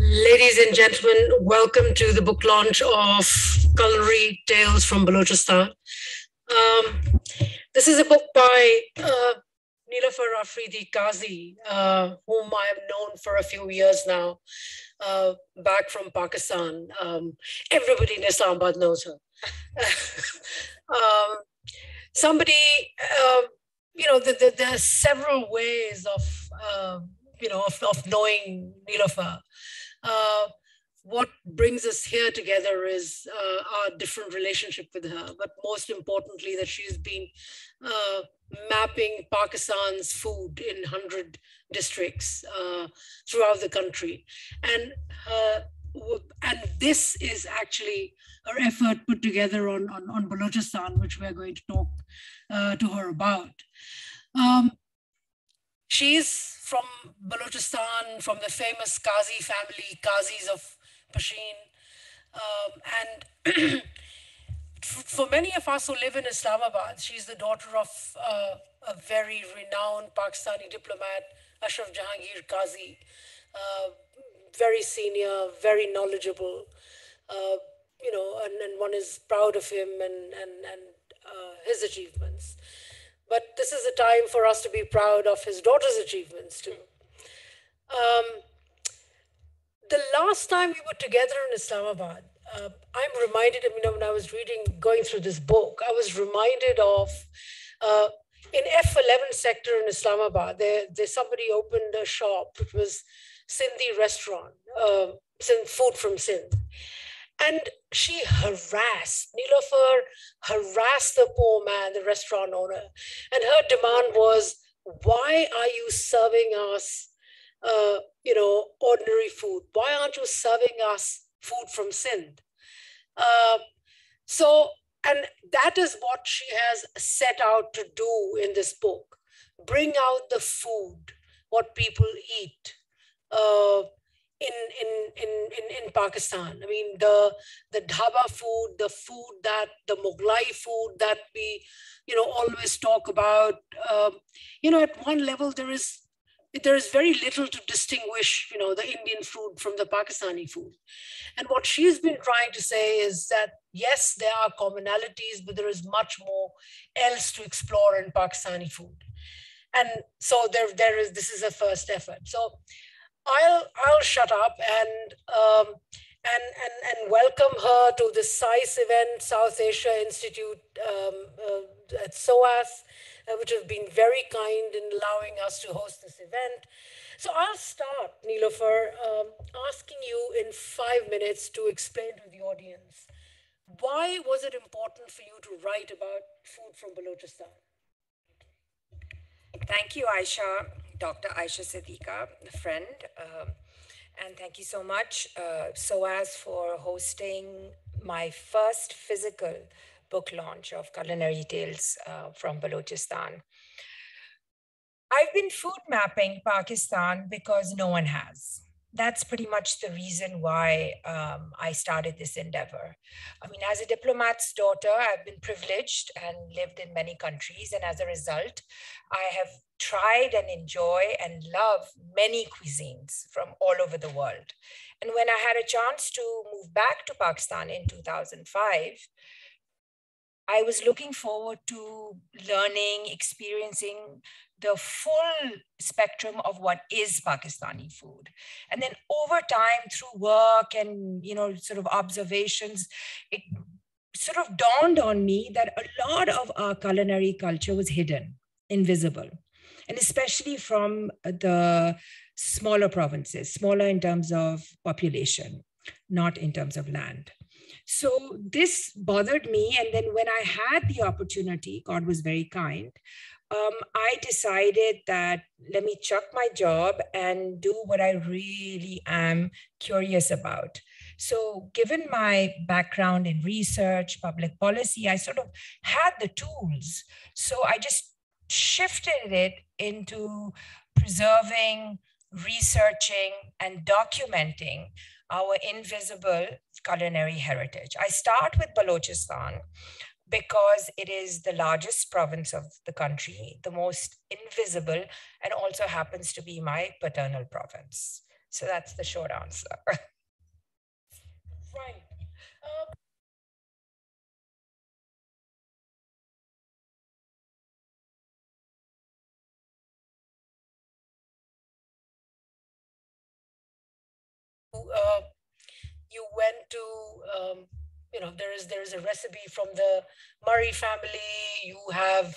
Ladies and gentlemen, welcome to the book launch of Culinary Tales from Balochistan. Um, this is a book by uh, Nilofer Afridi Qazi, uh, whom I have known for a few years now, uh, back from Pakistan. Um, everybody in Islamabad knows her. um, somebody, uh, you know, the, the, there are several ways of, uh, you know, of, of knowing Nilofer. Uh, what brings us here together is uh, our different relationship with her, but most importantly, that she's been uh, mapping Pakistan's food in 100 districts uh, throughout the country. And, her, and this is actually her effort put together on, on, on Balochistan, which we're going to talk uh, to her about. Um, she's from Balochistan, from the famous Qazi family, Qazis of Pishin. Um, and for many of us who live in Islamabad, she's the daughter of uh, a very renowned Pakistani diplomat, Ashraf Jahangir Qazi. Uh, very senior, very knowledgeable, uh, you know, and, and one is proud of him and, and, and uh, his achievements. But this is a time for us to be proud of his daughter's achievements too. Um, the last time we were together in Islamabad, uh, I'm reminded, I mean, when I was reading, going through this book, I was reminded of uh, in F11 sector in Islamabad, there, there somebody opened a shop. It was Sindhi restaurant, uh, food from Sindh. And she harassed, Nilofer harassed the poor man, the restaurant owner. And her demand was, why are you serving us, uh, you know, ordinary food? Why aren't you serving us food from Sindh? Uh, so, and that is what she has set out to do in this book bring out the food, what people eat. Uh, in, in, in, in, in Pakistan. I mean, the, the dhaba food, the food that, the Mughlai food that we, you know, always talk about, um, you know, at one level, there is, there is very little to distinguish, you know, the Indian food from the Pakistani food. And what she's been trying to say is that, yes, there are commonalities, but there is much more else to explore in Pakistani food. And so there, there is, this is a first effort. So I'll I'll shut up and um, and and and welcome her to the SAIS event, South Asia Institute um, uh, at SOAS, uh, which have been very kind in allowing us to host this event. So I'll start, Nilofer, um, asking you in five minutes to explain to the audience why was it important for you to write about food from Balochistan? Thank you, Aisha. Dr. Aisha Siddiqa, a friend. Um, and thank you so much, uh, SOAS, for hosting my first physical book launch of Culinary Tales uh, from Balochistan. I've been food mapping Pakistan because no one has that's pretty much the reason why um, I started this endeavor. I mean, as a diplomat's daughter, I've been privileged and lived in many countries. And as a result, I have tried and enjoy and love many cuisines from all over the world. And when I had a chance to move back to Pakistan in 2005, I was looking forward to learning, experiencing the full spectrum of what is Pakistani food. And then over time, through work and you know, sort of observations, it sort of dawned on me that a lot of our culinary culture was hidden, invisible, and especially from the smaller provinces, smaller in terms of population, not in terms of land. So this bothered me. And then when I had the opportunity, God was very kind, um, I decided that let me chuck my job and do what I really am curious about. So, given my background in research, public policy, I sort of had the tools. So, I just shifted it into preserving, researching, and documenting our invisible culinary heritage. I start with Balochistan because it is the largest province of the country, the most invisible, and also happens to be my paternal province. So that's the short answer. right. Um, uh, you went to um, you know there is there is a recipe from the Marri family. You have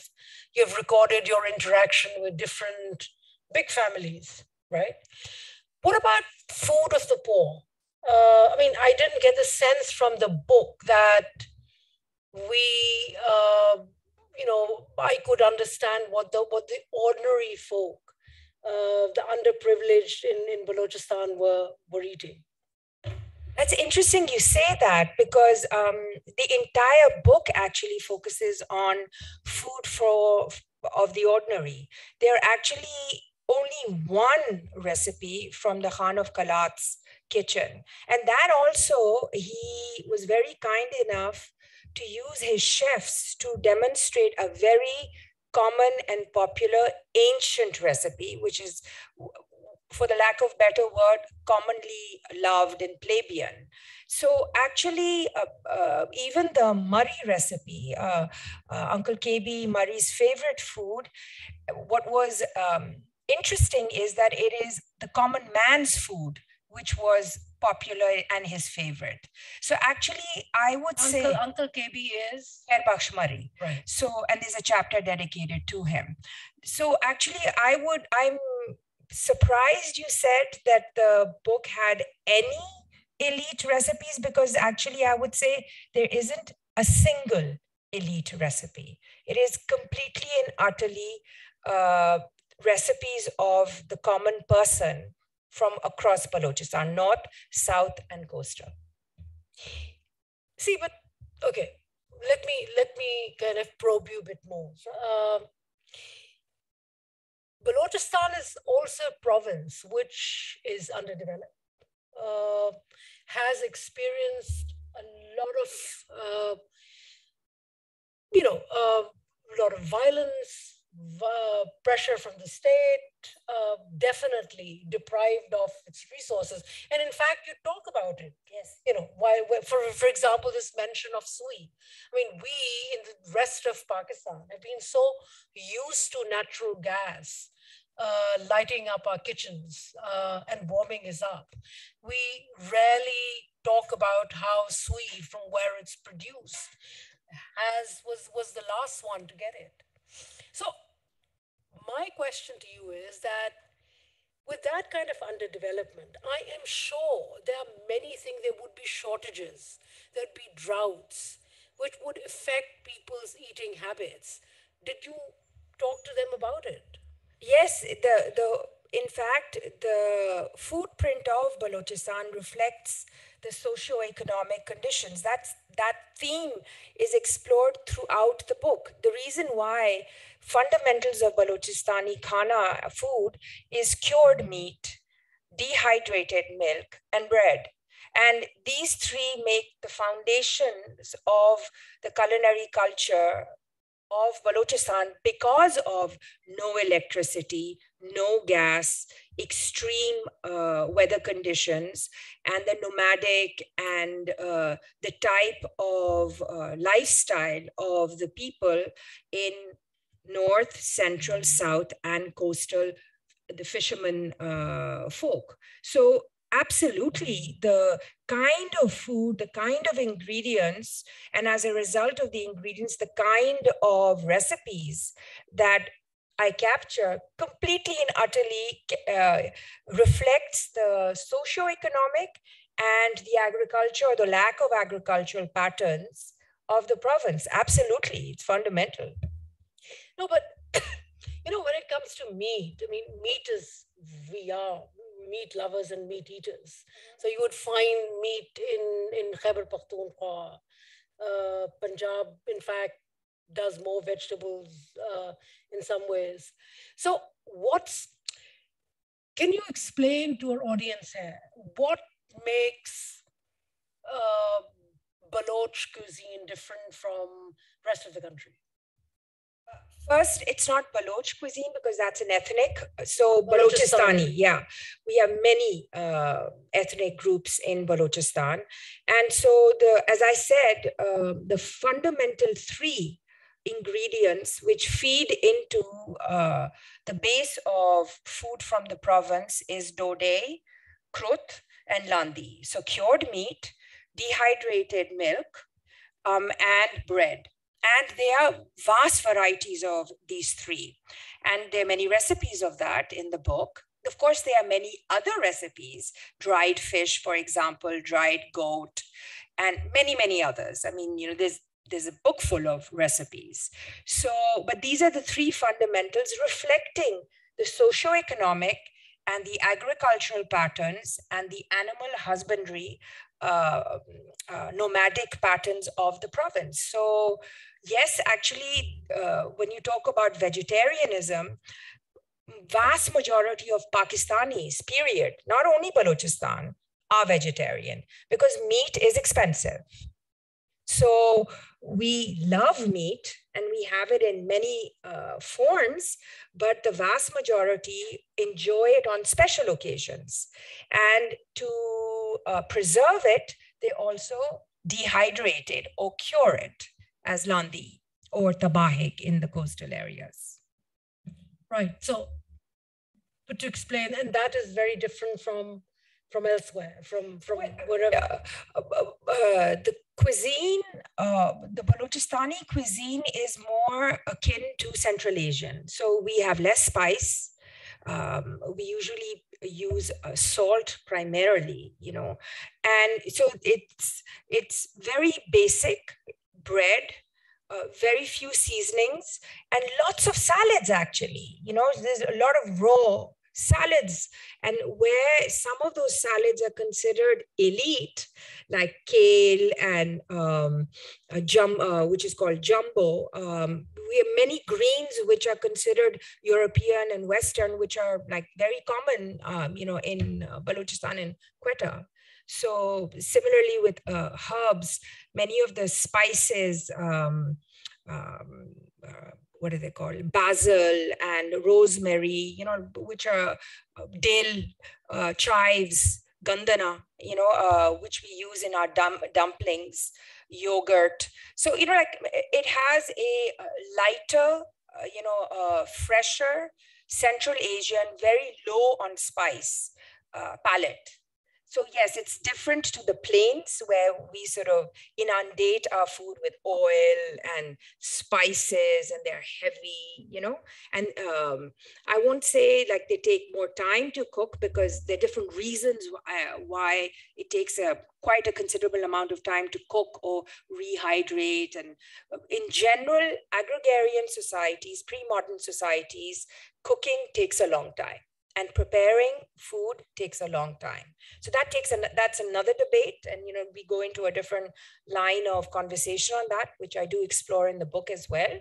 you've recorded your interaction with different big families right? What about food of the poor? Uh, i mean i didn't get the sense from the book that we uh, you know i could understand what the what the ordinary folk uh, the underprivileged in, in Balochistan were, were eating. That's interesting you say that because um, the entire book actually focuses on food for of the ordinary. There are actually only one recipe from the Khan of Kalat's kitchen. And that also, he was very kind enough to use his chefs to demonstrate a very common and popular ancient recipe, which is, for the lack of better word, commonly loved in plebeian. So actually, uh, uh, even the Marri recipe, uh, uh Uncle KB Marri's favorite food, what was um, interesting is that it is the common man's food, which was popular and his favorite. So actually, I would Uncle, say Uncle KB is Khair Marri. Right. So and there's a chapter dedicated to him. So actually, I would I'm surprised you said that the book had any elite recipes because actually I would say there isn't a single elite recipe. It is completely and utterly uh, recipes of the common person from across Balochistan, north, south, and coastal. See, but okay, let me let me kind of probe you a bit more. Um, Balochistan is also a province which is underdeveloped, uh, has experienced a lot of, uh, you know, a lot of violence, uh, pressure from the state, uh, definitely deprived of its resources. And in fact, you talk about it. Yes. You know, why, for, for example, this mention of Sui. I mean, we in the rest of Pakistan have been so used to natural gas. Uh, lighting up our kitchens uh, and warming us up. We rarely talk about how sui from where it's produced has was was the last one to get it. So my question to you is that with that kind of underdevelopment, I am sure there are many things, there would be shortages, there'd be droughts, which would affect people's eating habits. Did you talk to them about it? Yes, the, the in fact, the footprint of Balochistan reflects the socio-economic conditions. That's, that theme is explored throughout the book. The reason why fundamentals of Balochistani khana food is cured meat, dehydrated milk, and bread. And these three make the foundations of the culinary culture of Balochistan because of no electricity, no gas, extreme uh, weather conditions, and the nomadic and uh, the type of uh, lifestyle of the people in north, central, south, and coastal, the fishermen uh, folk. So absolutely the kind of food, the kind of ingredients, and as a result of the ingredients, the kind of recipes that I capture completely and utterly uh, reflects the socio-economic and the agriculture or the lack of agricultural patterns of the province. Absolutely, it's fundamental. No, but you know, when it comes to meat, I mean, meat is we are meat lovers and meat eaters. So you would find meat in in Khyber Pakhtunkhwa, uh, Punjab. In fact, does more vegetables uh, in some ways. So what's can you explain to our audience here what makes uh, Baloch cuisine different from rest of the country? First, it's not Baloch cuisine because that's an ethnic. So Balochistan, yeah, we have many uh, ethnic groups in Balochistan, and so the as I said, uh, the fundamental three ingredients which feed into uh, the base of food from the province is dode, krut, and landi. So cured meat, dehydrated milk, um, and bread. And there are vast varieties of these three. And there are many recipes of that in the book. Of course, there are many other recipes, dried fish, for example, dried goat, and many, many others. I mean, you know, there's there's a book full of recipes. So, but these are the three fundamentals reflecting the socio-economic and the agricultural patterns and the animal husbandry uh, uh, nomadic patterns of the province. So yes, actually, uh, when you talk about vegetarianism, vast majority of Pakistanis, period, not only Balochistan, are vegetarian because meat is expensive. So we love meat and we have it in many uh, forms, but the vast majority enjoy it on special occasions. And to uh, preserve it, they also dehydrate it or cure it as landi or tabahik in the coastal areas. Right. So, but to explain, and that is very different from from elsewhere, from from wherever. Uh, uh, uh, the cuisine, uh, the Balochistani cuisine is more akin to Central Asian. So we have less spice. Um, we usually use uh, salt primarily, you know, and so it's it's very basic bread, uh, very few seasonings, and lots of salads. Actually, you know, there's a lot of raw salads. And where some of those salads are considered elite like kale and um, jum, uh, which is called jumbo um, we have many greens which are considered european and western which are like very common um, you know in uh, balochistan and quetta. So similarly with uh, herbs many of the spices um, um, uh, what are they called basil and rosemary you know which are uh, dill uh, chives gandana you know uh, which we use in our dum- dumplings yogurt. So you know like it has a lighter uh, you know uh, fresher central asian very low on spice uh, palette so yes, it's different to the plains where we sort of inundate our food with oil and spices and they're heavy, you know. And um, I won't say like they take more time to cook because there are different reasons why, uh, it takes a quite a considerable amount of time to cook or rehydrate. And uh, in general, agrarian societies, pre-modern societies, cooking takes a long time and preparing food takes a long time. So that takes an that's another debate and you know we go into a different line of conversation on that which i do explore in the book as well.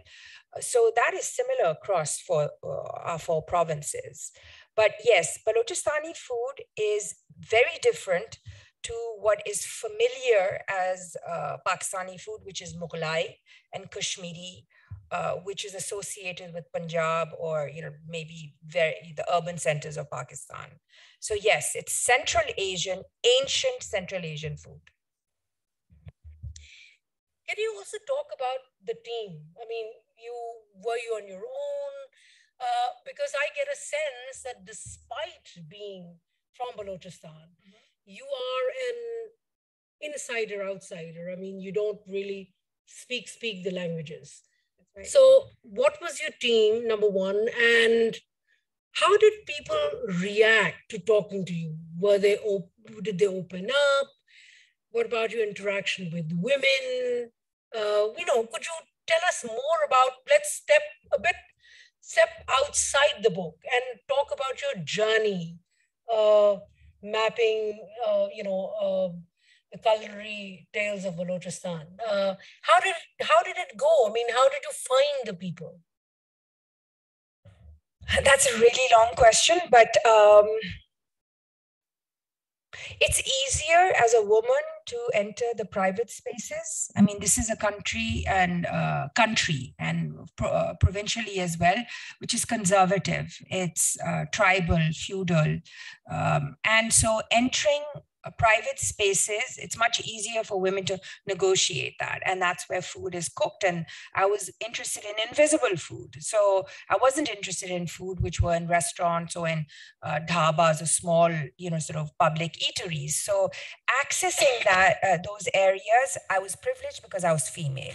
So that is similar across for uh, our four provinces. But yes balochistan food is very different to what is familiar as uh, pakistani food which is mughlai and kashmiri uh, which is associated with Punjab or you know maybe very the urban centers of Pakistan. So yes, it's Central Asian, ancient Central Asian food. Can you also talk about the team? I mean, you were you on your own? Uh, because I get a sense that despite being from Balochistan, mm-hmm. you are an insider outsider. I mean, you don't really speak speak the languages. Right. So, what was your team, number one? And how did people react to talking to you? Were they op- did they open up? What about your interaction with women? Uh, you know, could you tell us more about? Let's step a bit, step outside the book and talk about your journey, uh, mapping. Uh, you know uh, the culinary tales of Balochistan. Uh, how did how did it go? I mean, how did you find the people? That's a really long question, but um, it's easier as a woman to enter the private spaces. I mean, this is a country and uh, country and pro- uh, provincially as well, which is conservative. It's uh, tribal, feudal, um, and so entering private spaces, it's much easier for women to negotiate that. And that's where food is cooked. And I was interested in invisible food. So I wasn't interested in food which were in restaurants or in uh, dhabas or small, you know, sort of public eateries. So accessing that, uh, those areas, I was privileged because I was female.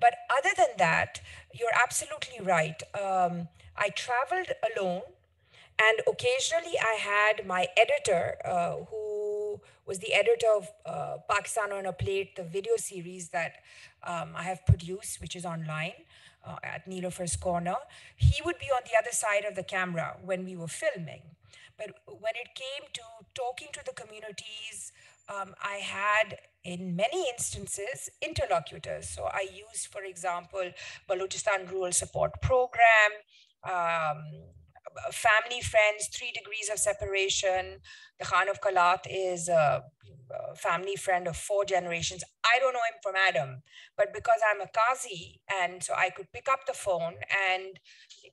But other than that, you're absolutely right. Um, I traveled alone and occasionally I had my editor uh, who was the editor of uh, Pakistan on a Plate, the video series that um, I have produced, which is online uh, at Nilofer's Corner. He would be on the other side of the camera when we were filming. But when it came to talking to the communities, um, I had, in many instances, interlocutors. So I used, for example, Balochistan Rural Support Program, um, family, friends, three degrees of separation. The Khan of Kalat is a family friend of four generations. I don't know him from Adam, but because I'm a Qazi, and so I could pick up the phone and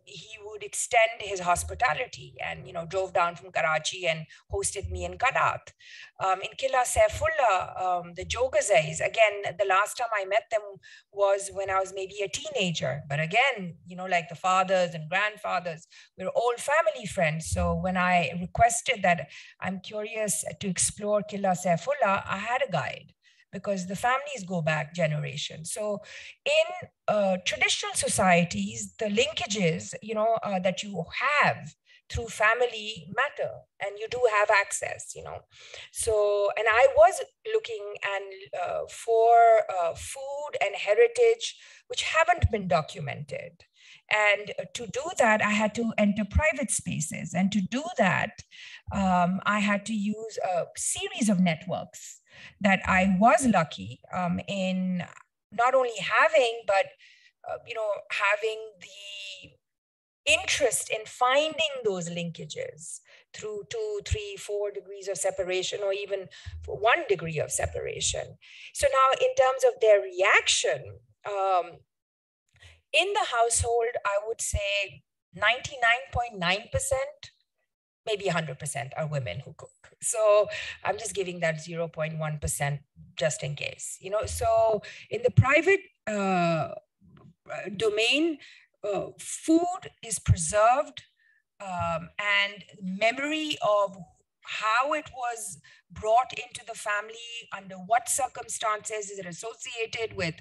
he would extend his hospitality and, you know, drove down from Karachi and hosted me in Kalat. Um, in Killa Saifullah, um, the Jogazais, again, the last time I met them was when I was maybe a teenager. But again, you know, like the fathers and grandfathers, we're all family friends. So when I requested that I'm curious to explore Killa Saifullah, I had a guide because the families go back generations. So in uh, traditional societies, the linkages, you know, uh, that you have through family matter and you do have access you know. So and i was looking and uh, for uh, food and heritage which haven't been documented. And to do that i had to enter private spaces. And to do that um, i had to use a series of networks that I was lucky um, in not only having, but uh, you know, having the interest in finding those linkages through two, three, four degrees of separation, or even one degree of separation. So now, in terms of their reaction, um, in the household, I would say 99.9% maybe 100% are women who cook. So I'm just giving that 0.1% just in case, you know. So in the private uh, domain, uh, food is preserved um, and memory of how it was brought into the family, under what circumstances is it associated with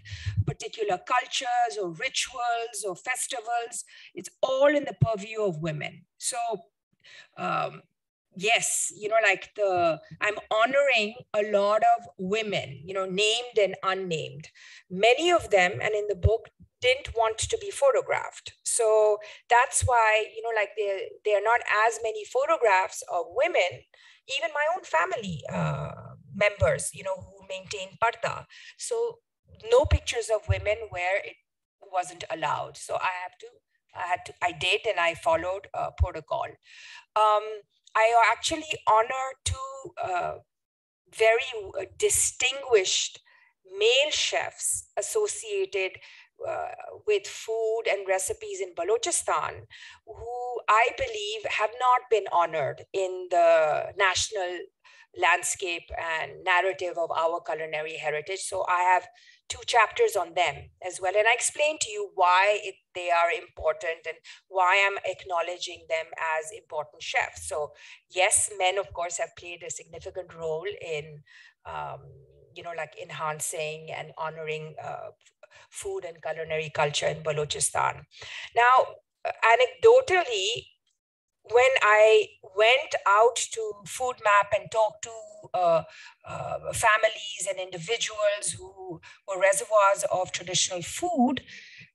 particular cultures or rituals or festivals. It's all in the purview of women. So um, yes you know like the i'm honoring a lot of women you know named and unnamed. Many of them and in the book didn't want to be photographed. So that's why you know like there there are not as many photographs of women even my own family uh, members you know who maintain parda so no pictures of women where it wasn't allowed. So i have to I had to, I did, and I followed a protocol. Um, I actually honor two uh, very uh, distinguished male chefs associated uh, with food and recipes in Balochistan, who I believe have not been honored in the national landscape and narrative of our culinary heritage. So I have two chapters on them as well. And I explained to you why it, they are important and why I'm acknowledging them as important chefs. So, yes, men, of course, have played a significant role in, um, you know, like enhancing and honoring uh, food and culinary culture in Balochistan. Now, anecdotally, when I went out to Food Map and talked to uh, uh, families and individuals who were reservoirs of traditional food,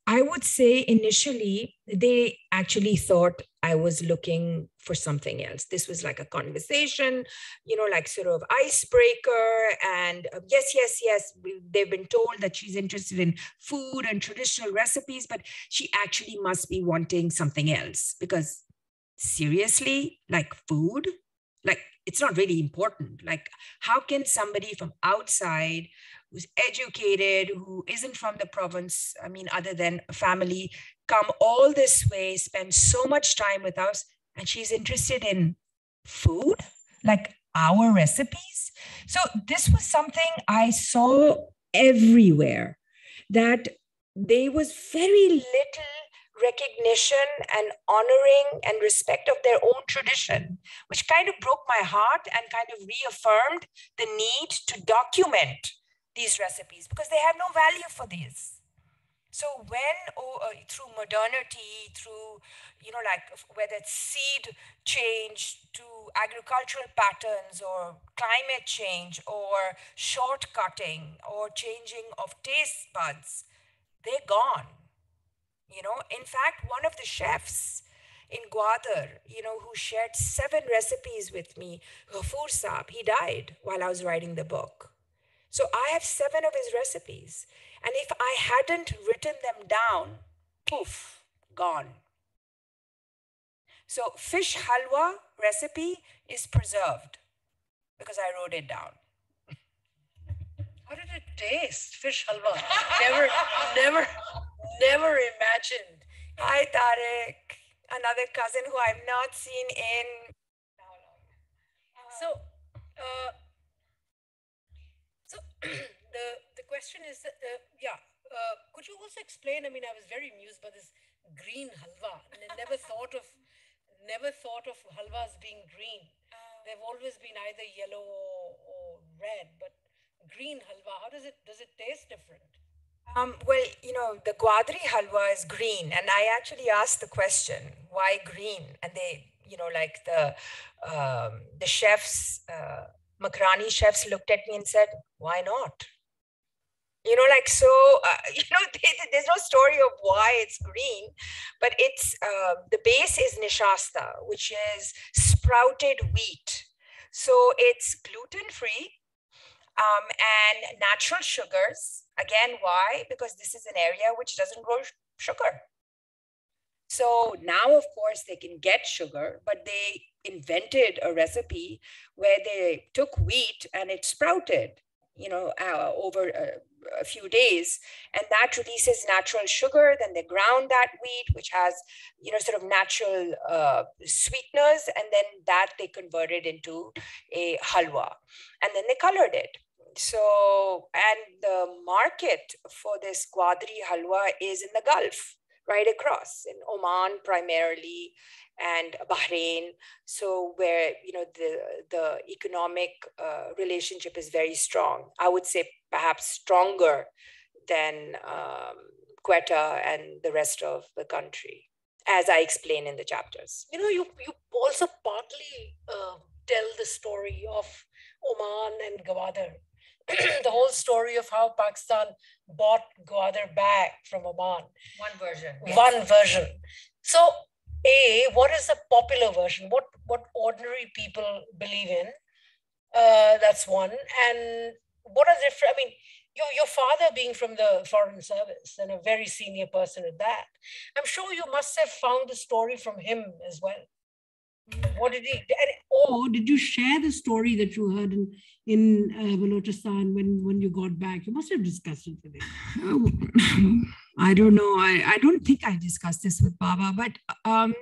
I would say initially they actually thought I was looking for something else. This was like a conversation, you know, like sort of icebreaker. And uh, yes, yes, yes, we, they've been told that she's interested in food and traditional recipes, but she actually must be wanting something else because seriously like food? Like it's not really important. Like how can somebody from outside who's educated who isn't from the province i mean other than family come all this way spend so much time with us and she's interested in food? Like our recipes? So this was something i saw everywhere that there was very little recognition and honoring and respect of their own tradition, which kind of broke my heart and kind of reaffirmed the need to document these recipes because they have no value for these. So when oh, uh, through modernity, through you know like whether it's seed change to agricultural patterns or climate change or shortcutting or changing of taste buds, they're gone you know, in fact, one of the chefs in Gwadar, you know, who shared seven recipes with me, Ghafoor Saab, he died while I was writing the book. So I have seven of his recipes. And if I hadn't written them down, poof, gone. So fish halwa recipe is preserved because I wrote it down. How did it taste? Fish halwa. Never, never, never imagined. Hi, Tarek. Another cousin who I've not seen in. So, uh, so the the question is, that, uh, yeah. Uh, could you also explain? I mean, I was very amused by this green halwa, and I never thought of never thought of halwas being green. They've always been either yellow or, or red, but green halwa, how does it does it taste different? Um, well, you know, the Gwadri halwa is green, and I actually asked the question, why green? And they, you know, like the um, the chefs, uh, Makrani chefs looked at me and said, why not? You know, like so. Uh, you know, there's no story of why it's green, but it's uh, the base is nishasta, which is sprouted wheat. So it's gluten free um, and natural sugars. Again, why? Because this is an area which doesn't grow sugar. So now, of course, they can get sugar, but they invented a recipe where they took wheat and it sprouted, you know, uh, over a, a, few days, and that releases natural sugar. Then they ground that wheat, which has, you know, sort of natural uh, sweeteners, and then that they converted into a halwa, and then they colored it. So, and the market for this Gwadri halwa is in the Gulf, right across in Oman primarily and Bahrain. So, where you know the the economic uh, relationship is very strong. I would say perhaps stronger than um, Quetta and the rest of the country, as I explain in the chapters. You know, you you also partly uh, tell the story of Oman and Gwadar the whole story of how Pakistan bought Gwadar back from Oman. One version. Yes. One version. So, A, what is the popular version? What what ordinary people believe in? Uh, that's one. And what are the, I mean, your, your father being from the foreign service and a very senior person at that, I'm sure you must have found the story from him as well. What did he? Or did you share the story that you heard in in uh, Balochistan when when you got back? You must have discussed it with him. I don't know. I, I don't think I discussed this with Baba, but um,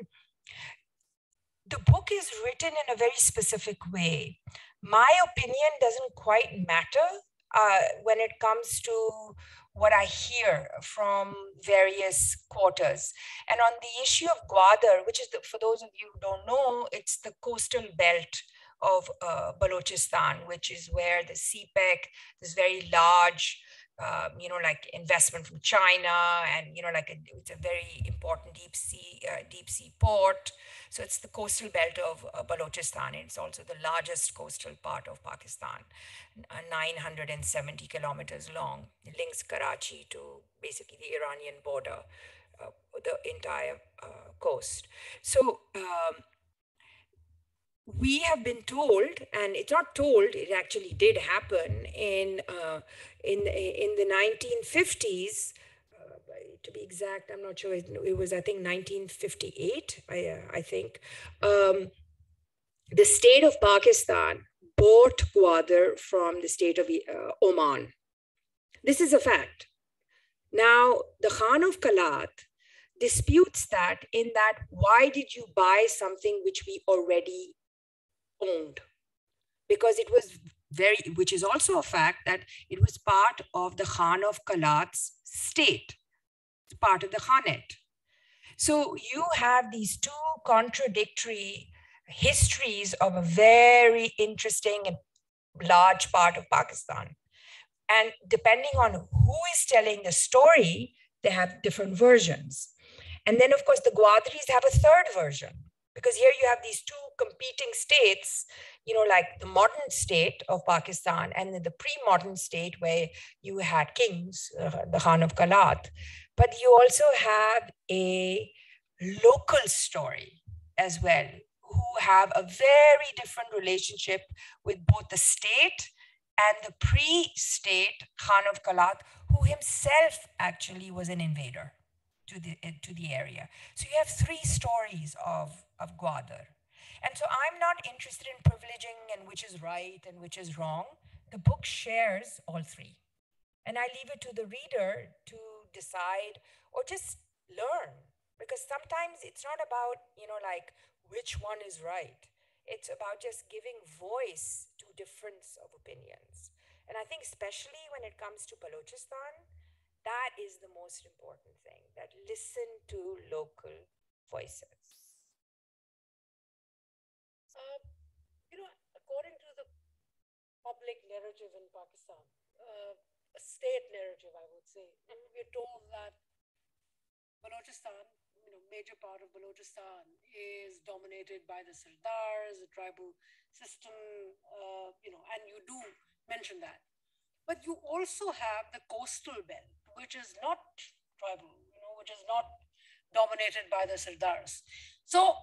the book is written in a very specific way. My opinion doesn't quite matter uh, when it comes to what I hear from various quarters. And on the issue of Gwadar, which is, the, for those of you who don't know, it's the coastal belt of uh, Balochistan, which is where the CPEC, this very large um, you know, like investment from China, and you know, like a, it's a very important deep sea, uh, deep sea port. So it's the coastal belt of uh, Balochistan. It's also the largest coastal part of Pakistan, uh, 970 kilometers long. It links Karachi to basically the Iranian border, uh, the entire uh, coast. So. Um, we have been told, and it's not told, it actually did happen in uh, in in the 1950s. Uh, to be exact, I'm not sure. It, was I think 1958. I uh, I think. Um, the state of Pakistan bought Gwadar from the state of uh, Oman. This is a fact. Now, the Khan of Kalat disputes that in that why did you buy something which we already owned? Because it was very, which is also a fact that it was part of the Khan of Kalat's state, part of the Khanate. So you have these two contradictory histories of a very interesting and large part of Pakistan. And depending on who is telling the story, they have different versions. And then, of course, the Gwadris have a third version because here you have these two competing states, you know, like the modern state of Pakistan and then the pre modern state where you had kings, uh, the Khan of Kalat. But you also have a local story as well, who have a very different relationship with both the state and the pre state Khan of Kalat, who himself actually was an invader to the, eh, to the area. So you have three stories of, of Gwadar. And so I'm not interested in privileging and which is right and which is wrong. The book shares all three. And I leave it to the reader to decide or just learn. Because sometimes it's not about, you know, like which one is right. It's about just giving voice to difference of opinions. And I think especially when it comes to Balochistan, that is the most important thing, that listen to local voices. Uh, you know, according to the public narrative in Pakistan, uh, a state narrative, I would say, we're told that Balochistan, you know, major part of Balochistan is dominated by the Sardars, the tribal system, uh, you know, and you do mention that. But you also have the coastal belt, which is not tribal, you know, which is not dominated by the Sardars. So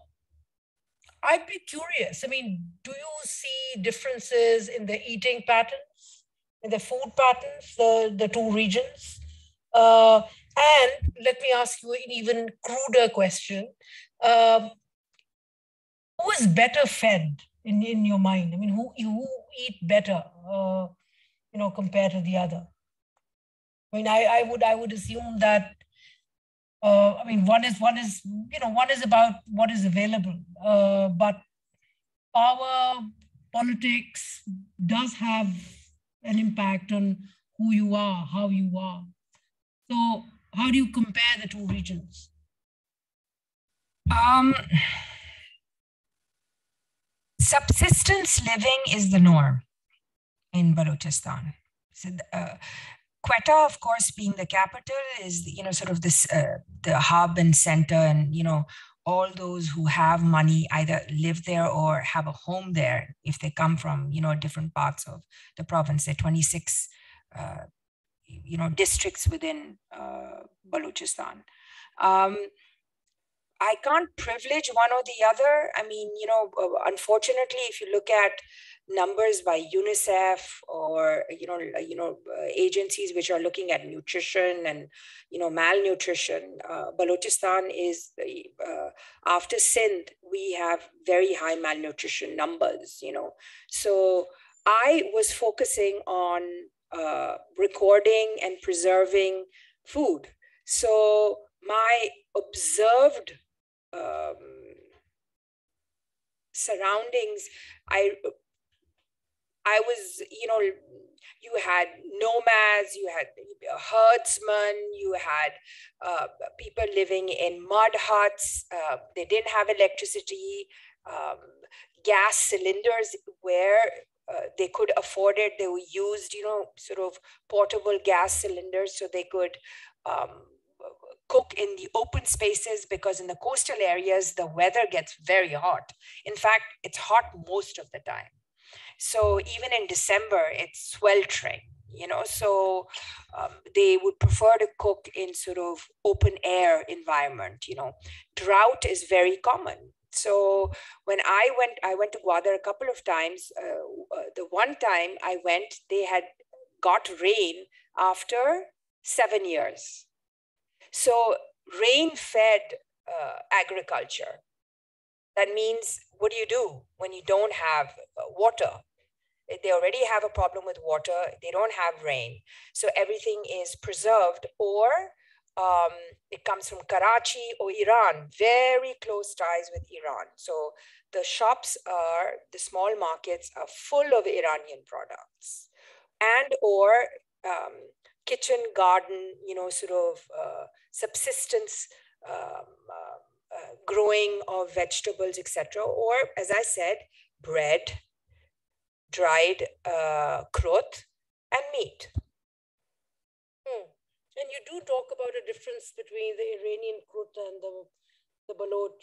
I'd be curious. I mean, do you see differences in the eating patterns, in the food patterns, the, the two regions? Uh, and let me ask you an even cruder question. Um, who is better fed in, in your mind? I mean, who, who eat better, uh, you know, compared to the other? I mean, I, I would I would assume that uh, I mean one is one is you know one is about what is available, uh, but power politics does have an impact on who you are, how you are. So how do you compare the two regions? Um, subsistence living is the norm in Balochistan. So, uh, Quetta, of course, being the capital, is you know sort of this uh, the hub and center, and you know all those who have money either live there or have a home there if they come from you know different parts of the province. There are 26 uh, you know districts within uh, Balochistan. Um, I can't privilege one or the other. I mean, you know, uh, unfortunately, if you look at numbers by UNICEF or you know you know uh, agencies which are looking at nutrition and you know malnutrition. Uh, Balochistan is uh, after Sindh we have very high malnutrition numbers. You know, so I was focusing on uh, recording and preserving food. So my observed um, surroundings, I I was, you know, you had nomads, you had herdsmen, you had uh, people living in mud huts. Uh, they didn't have electricity. Um, gas cylinders where uh, they could afford it. They were used, you know, sort of portable gas cylinders so they could um, cook in the open spaces because in the coastal areas, the weather gets very hot. In fact, it's hot most of the time. So even in December, it's sweltering, you know, so um, they would prefer to cook in sort of open air environment, you know. Drought is very common. So when I went, I went to Gwadar a couple of times. Uh, uh, the one time I went, they had got rain after seven years. So rain fed uh, agriculture. That means what do you do when you don't have uh, water? They already have a problem with water. They don't have rain. So everything is preserved or um, it comes from Karachi or Iran, very close ties with Iran. So the shops are, the small markets are full of Iranian products and or um, kitchen garden, you know, sort of uh, subsistence um, uh, uh, growing of vegetables, etc. Or, as I said, bread, dried uh, and meat. Hmm. And you do talk about a difference between the Iranian krut and the the Baloch,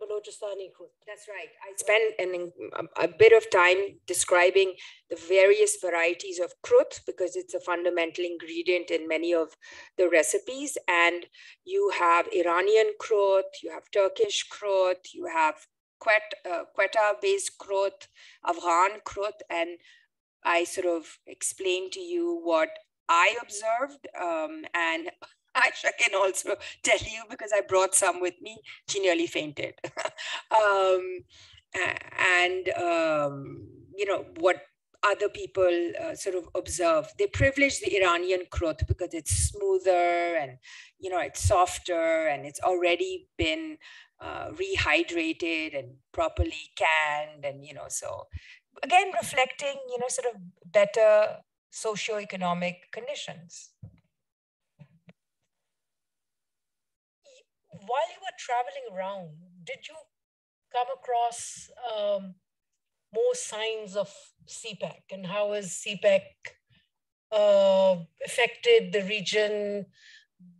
Balochistan group. That's right. I spent an, a, a bit of time describing the various varieties of krut because it's a fundamental ingredient in many of the recipes. And you have Iranian krut, you have Turkish krut, you have Quetta, uh, Quetta based krut, Afghan krut, and I sort of explained to you what I observed um, and Aisha can also tell you because I brought some with me. She nearly fainted. um, and, um, you know, what other people uh, sort of observe. They privilege the Iranian krut because it's smoother and, you know, it's softer and it's already been uh, rehydrated and properly canned. And, you know, so again, reflecting, you know, sort of better socioeconomic conditions. while you were traveling around, did you come across um, more signs of CPEC and how has CPEC uh, affected the region?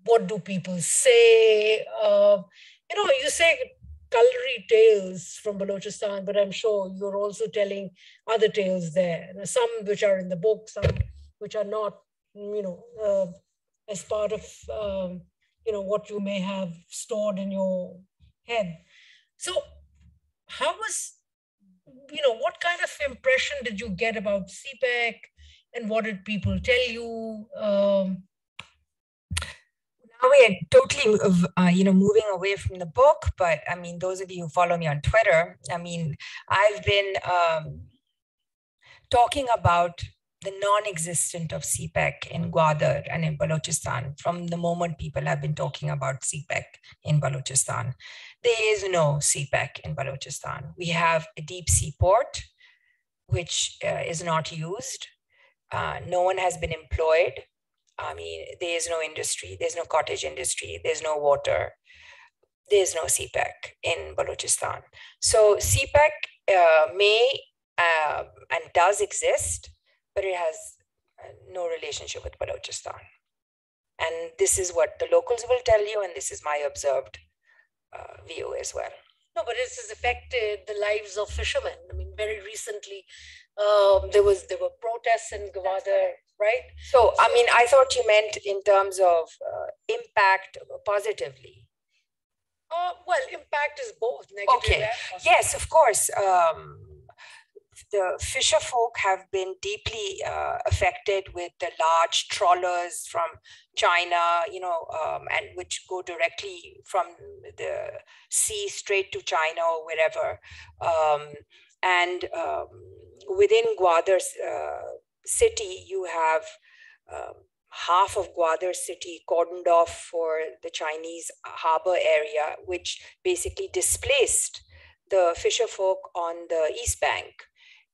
What do people say? Uh, you know, you say culinary tales from Balochistan, but I'm sure you're also telling other tales there. Some which are in the book, some which are not, you know, uh, as part of um, you know what you may have stored in your head so how was you know what kind of impression did you get about cpec and what did people tell you um, now we are totally uh, you know moving away from the book but i mean those of you who follow me on twitter i mean i've been um, talking about the non-existent of CPEC in Gwadar and in Balochistan from the moment people have been talking about CPEC in Balochistan. There is no CPEC in Balochistan. We have a deep sea port, which uh, is not used. Uh, no one has been employed. I mean, there is no industry. There's no cottage industry. There's no water. There's no CPEC in Balochistan. So CPEC uh, may uh, and does exist, but it has uh, no relationship with Balochistan. And this is what the locals will tell you, and this is my observed uh, view as well. No, but this has affected the lives of fishermen. I mean, very recently, um, there was there were protests in Gwadar, right? So, I mean, I thought you meant in terms of uh, impact positively. Uh, well, impact is both negative. Okay. Yes, of course. Um, the fisher folk have been deeply uh, affected with the large trawlers from China, you know, um, and which go directly from the sea straight to China or wherever. Um, and um, within Gwadar uh, city, you have um, half of Gwadar city cordoned off for the Chinese harbor area, which basically displaced the fisher folk on the east bank.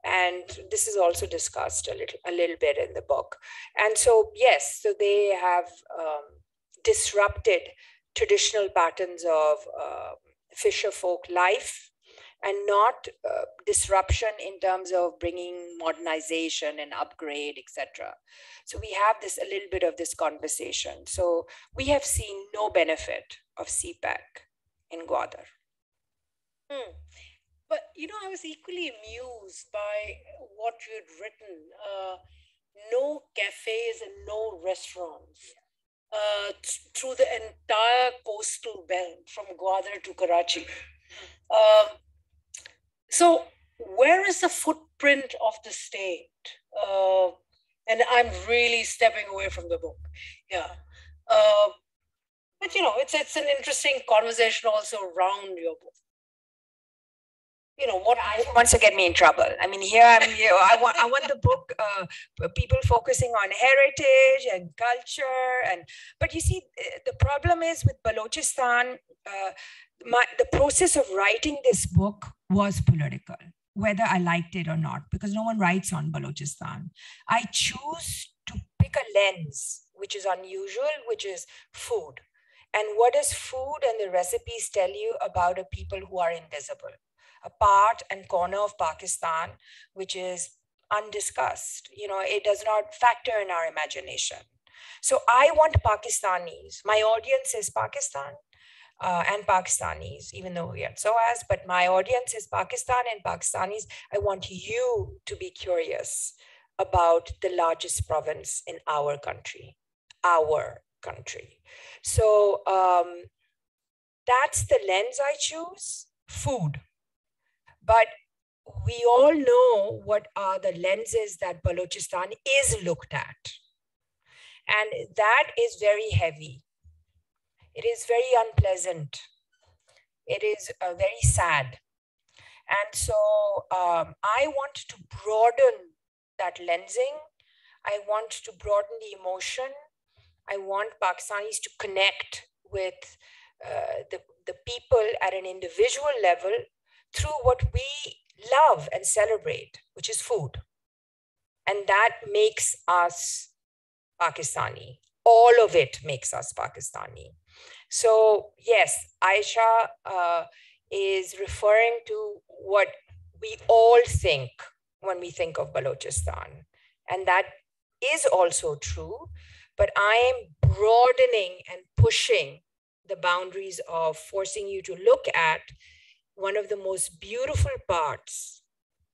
And this is also discussed a little a little bit in the book. And so yes so they have um, disrupted traditional patterns of uh, fisher folk life and not uh, disruption in terms of bringing modernization and upgrade etc so we have this a little bit of this conversation so we have seen no benefit of CPEC in gwadar hmm. But you know, I was equally amused by what you had written. Uh, no cafes and no restaurants uh, th- through the entire coastal belt from Gwadar to Karachi. Um, so, where is the footprint of the state? Uh, and I'm really stepping away from the book. Yeah. Uh, but you know, it's it's an interesting conversation also around your book. you know what I wants to get me in trouble. I mean, here I'm. Know, I want. I want the book. Uh, people focusing on heritage and culture, and but you see, the problem is with Balochistan. Uh, my the process of writing this book was political, whether I liked it or not, because no one writes on Balochistan. I choose to pick a lens which is unusual, which is food. And what does food and the recipes tell you about a people who are invisible? a part and corner of Pakistan, which is undiscussed. You know, it does not factor in our imagination. So I want Pakistanis. My audience is Pakistan uh, and Pakistanis, even though we are SOAS, but my audience is Pakistan and Pakistanis. I want you to be curious about the largest province in our country, our country. So um, that's the lens I choose food. But we all know what are the lenses that Balochistan is looked at. And that is very heavy. It is very unpleasant. It is uh, very sad. And so um, I want to broaden that lensing. I want to broaden the emotion. I want Pakistanis to connect with uh, the, the people at an individual level through what we love and celebrate, which is food. And that makes us Pakistani. All of it makes us Pakistani. So, yes, Aisha uh, is referring to what we all think when we think of Balochistan. And that is also true. But I am broadening and pushing the boundaries of forcing you to look at one of the most beautiful parts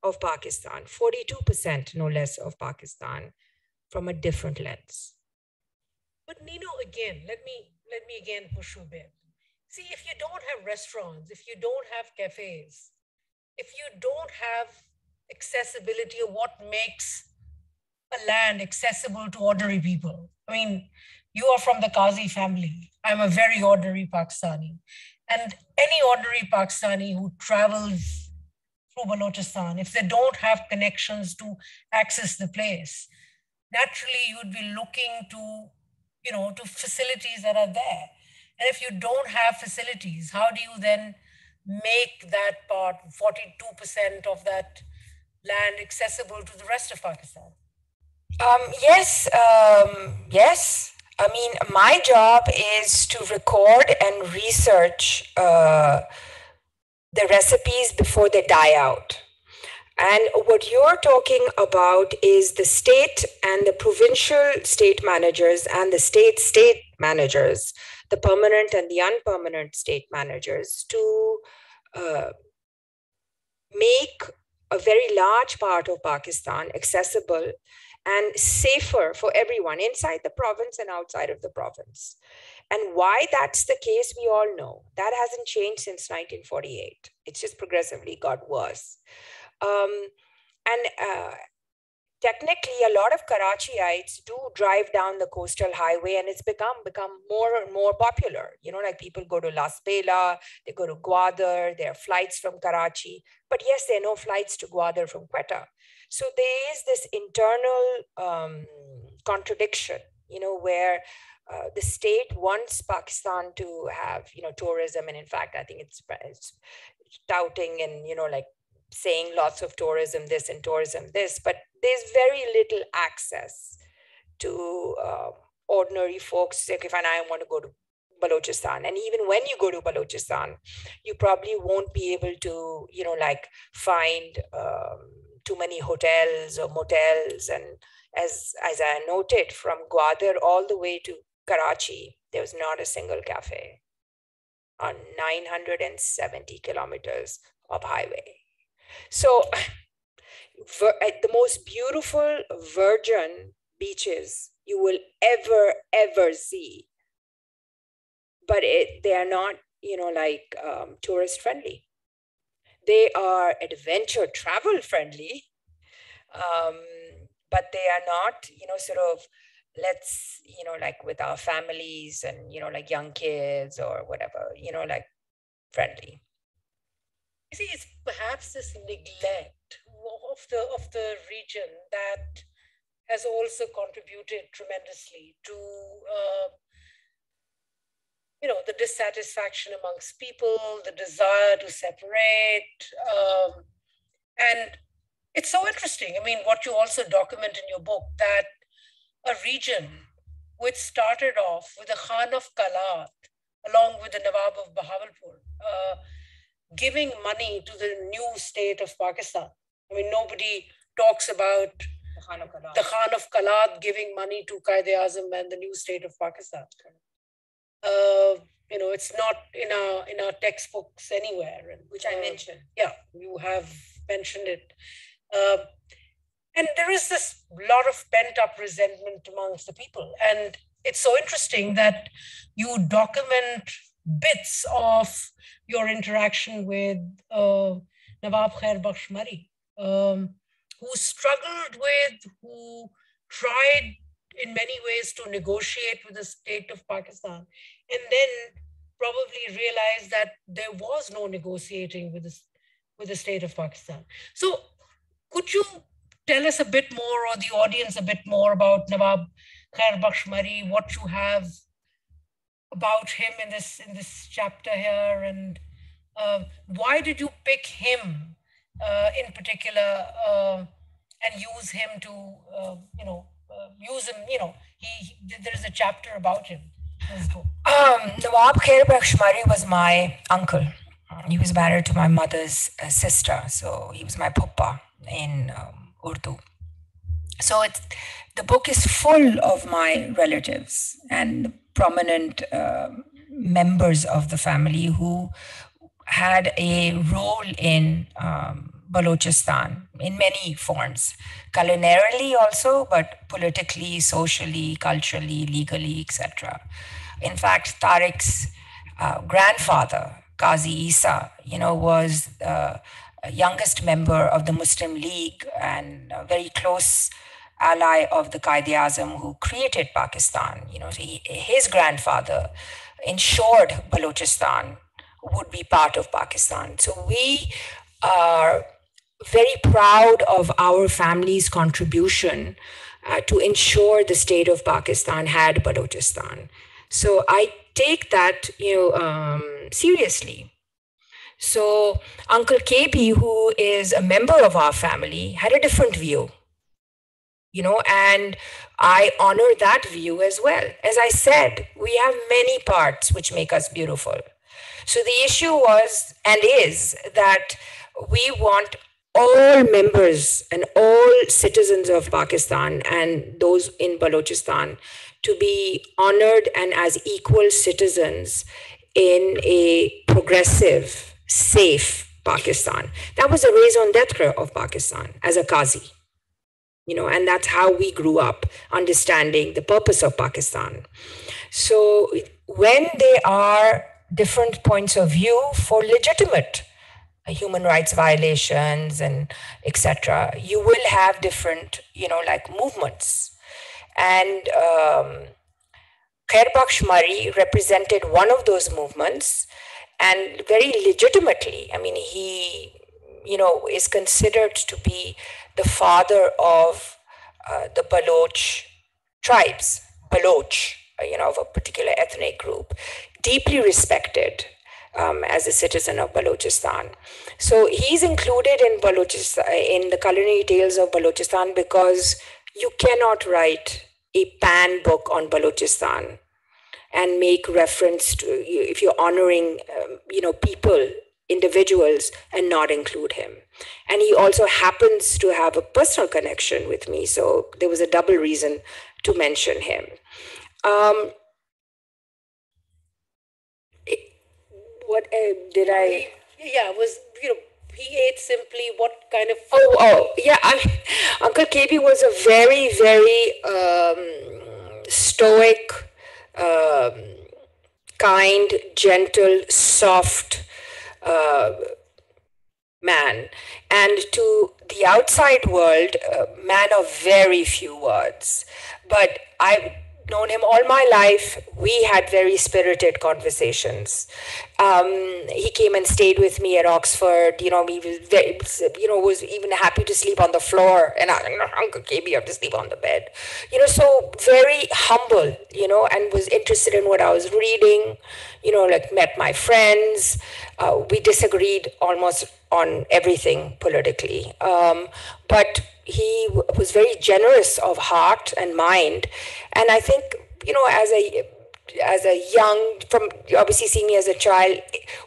of Pakistan, 42% no less of Pakistan, from a different lens. But Nino, again, let me let me again push you a bit. See, if you don't have restaurants, if you don't have cafes, if you don't have accessibility of what makes a land accessible to ordinary people. I mean, you are from the Qazi family. I'm a very ordinary Pakistani. And any ordinary Pakistani who travels through Balochistan, if they don't have connections to access the place, naturally you would be looking to, you know, to facilities that are there. And if you don't have facilities, how do you then make that part, 42% of that land accessible to the rest of Pakistan? Um, yes, um, yes. I mean, my job is to record and research uh, the recipes before they die out. And what you're talking about is the state and the provincial state managers and the state state managers, the permanent and the unpermanent state managers, to uh, make a very large part of Pakistan accessible and safer for everyone inside the province and outside of the province. And why that's the case, we all know. That hasn't changed since 1948. It's just progressively got worse. Um, and uh, technically, a lot of Karachiites do drive down the coastal highway, and it's become become more and more popular. You know, like people go to Las Bela, they go to Gwadar, there are flights from Karachi. But yes, there are no flights to Gwadar from Quetta. So there is this internal um, contradiction, you know, where uh, the state wants Pakistan to have, you know, tourism, and in fact, I think it's, it's touting and you know, like saying lots of tourism this and tourism this, but there's very little access to uh, ordinary folks. Like if I want to go to Balochistan. And even when you go to Balochistan, you probably won't be able to, you know, like find um, too many hotels or motels. And as, as I noted, from Gwadar all the way to Karachi, there was not a single cafe on 970 kilometers of highway. So, the most beautiful virgin beaches you will ever, ever see, but it, they are not, you know, like um, tourist friendly they are adventure travel friendly, um, but they are not, you know, sort of let's, you know, like with our families and, you know, like young kids or whatever, you know, like friendly. See, it's perhaps this neglect of the of the region that has also contributed tremendously to uh, you know the dissatisfaction amongst people, the desire to separate, um, and it's so interesting. I mean, what you also document in your book that a region which started off with the Khan of Kalat, along with the Nawab of Bahawalpur, uh, giving money to the new state of Pakistan. I mean, nobody talks about the Khan of Kalat, Khan of Kalat giving money to Quaid-e-Azam and the new state of Pakistan. Uh, you know, it's not in our in our textbooks anywhere, and, which I uh, mentioned. Yeah, you have mentioned it. Uh, and there is this lot of pent up resentment amongst the people. And it's so interesting that you document bits of your interaction with uh, Nawab Khair Bakhsh Marri, um, who struggled with, who tried in many ways to negotiate with the state of Pakistan, and then probably realized that there was no negotiating with the, with the state of Pakistan. So, could you tell us a bit more, or the audience a bit more about Nawab Khair Bakhsh Marri, what you have about him in this in this chapter here, and uh, why did you pick him uh, in particular uh, and use him to uh, you know uh, use him? You know, he, he there is a chapter about him. Um, Nawab Khair Bakhsh Marri was my uncle. He was married to my mother's uh, sister, so he was my papa in um, Urdu. So it's the book is full of my relatives and prominent uh, members of the family who had a role in um, Balochistan in many forms, culinarily also, but politically, socially, culturally, legally, etc. In fact, Tariq's uh, grandfather, Qazi Isa, you know, was uh, youngest member of the Muslim League and very close ally of the Qaeda Azam who created Pakistan. You know, he, his grandfather ensured Balochistan would be part of Pakistan. So we are very proud of our family's contribution uh, to ensure the state of Pakistan had Balochistan. So I take that you know um, seriously. So Uncle KB, who is a member of our family, had a different view. You know, and I honor that view as well. As I said, we have many parts which make us beautiful. So the issue was and is that we want all members and all citizens of Pakistan and those in Balochistan to be honored and as equal citizens in a progressive safe Pakistan. That was a raison d'etre of Pakistan as a Qazi. You know, and that's how we grew up understanding the purpose of Pakistan. So when there are different points of view for legitimate human rights violations and etc you will have different you know like movements and um, Khair represented one of those movements and very legitimately. I mean, he, know, is considered to be the father of uh, the Baloch tribes, Baloch, uh, you know, of a particular ethnic group, deeply respected um, as a citizen of Balochistan. So he's included in Balochistan in the culinary tales of Balochistan because you cannot write a pan book on Balochistan and make reference to if you're honoring um, you know people individuals and not include him. And he also happens to have a personal connection with me so there was a double reason to mention him. Um, what uh, did i yeah was you know he ate simply what kind of oh oh yeah I, uncle kb was a very very um, stoic um, kind, gentle, soft uh, man. And to the outside world, a man of very few words. But I've known him all my life. We had very spirited conversations. Um, he came and stayed with me at Oxford. You know, he was very, you know, was even happy to sleep on the floor. And I, you Uncle KB, have to sleep on the bed. You know, so very humble. You know, and was interested in what I was reading. You know, like met my friends. Uh, we disagreed almost on everything politically, um, but he was very generous of heart and mind. And I think, you know, as a as a young from obviously seeing me as a child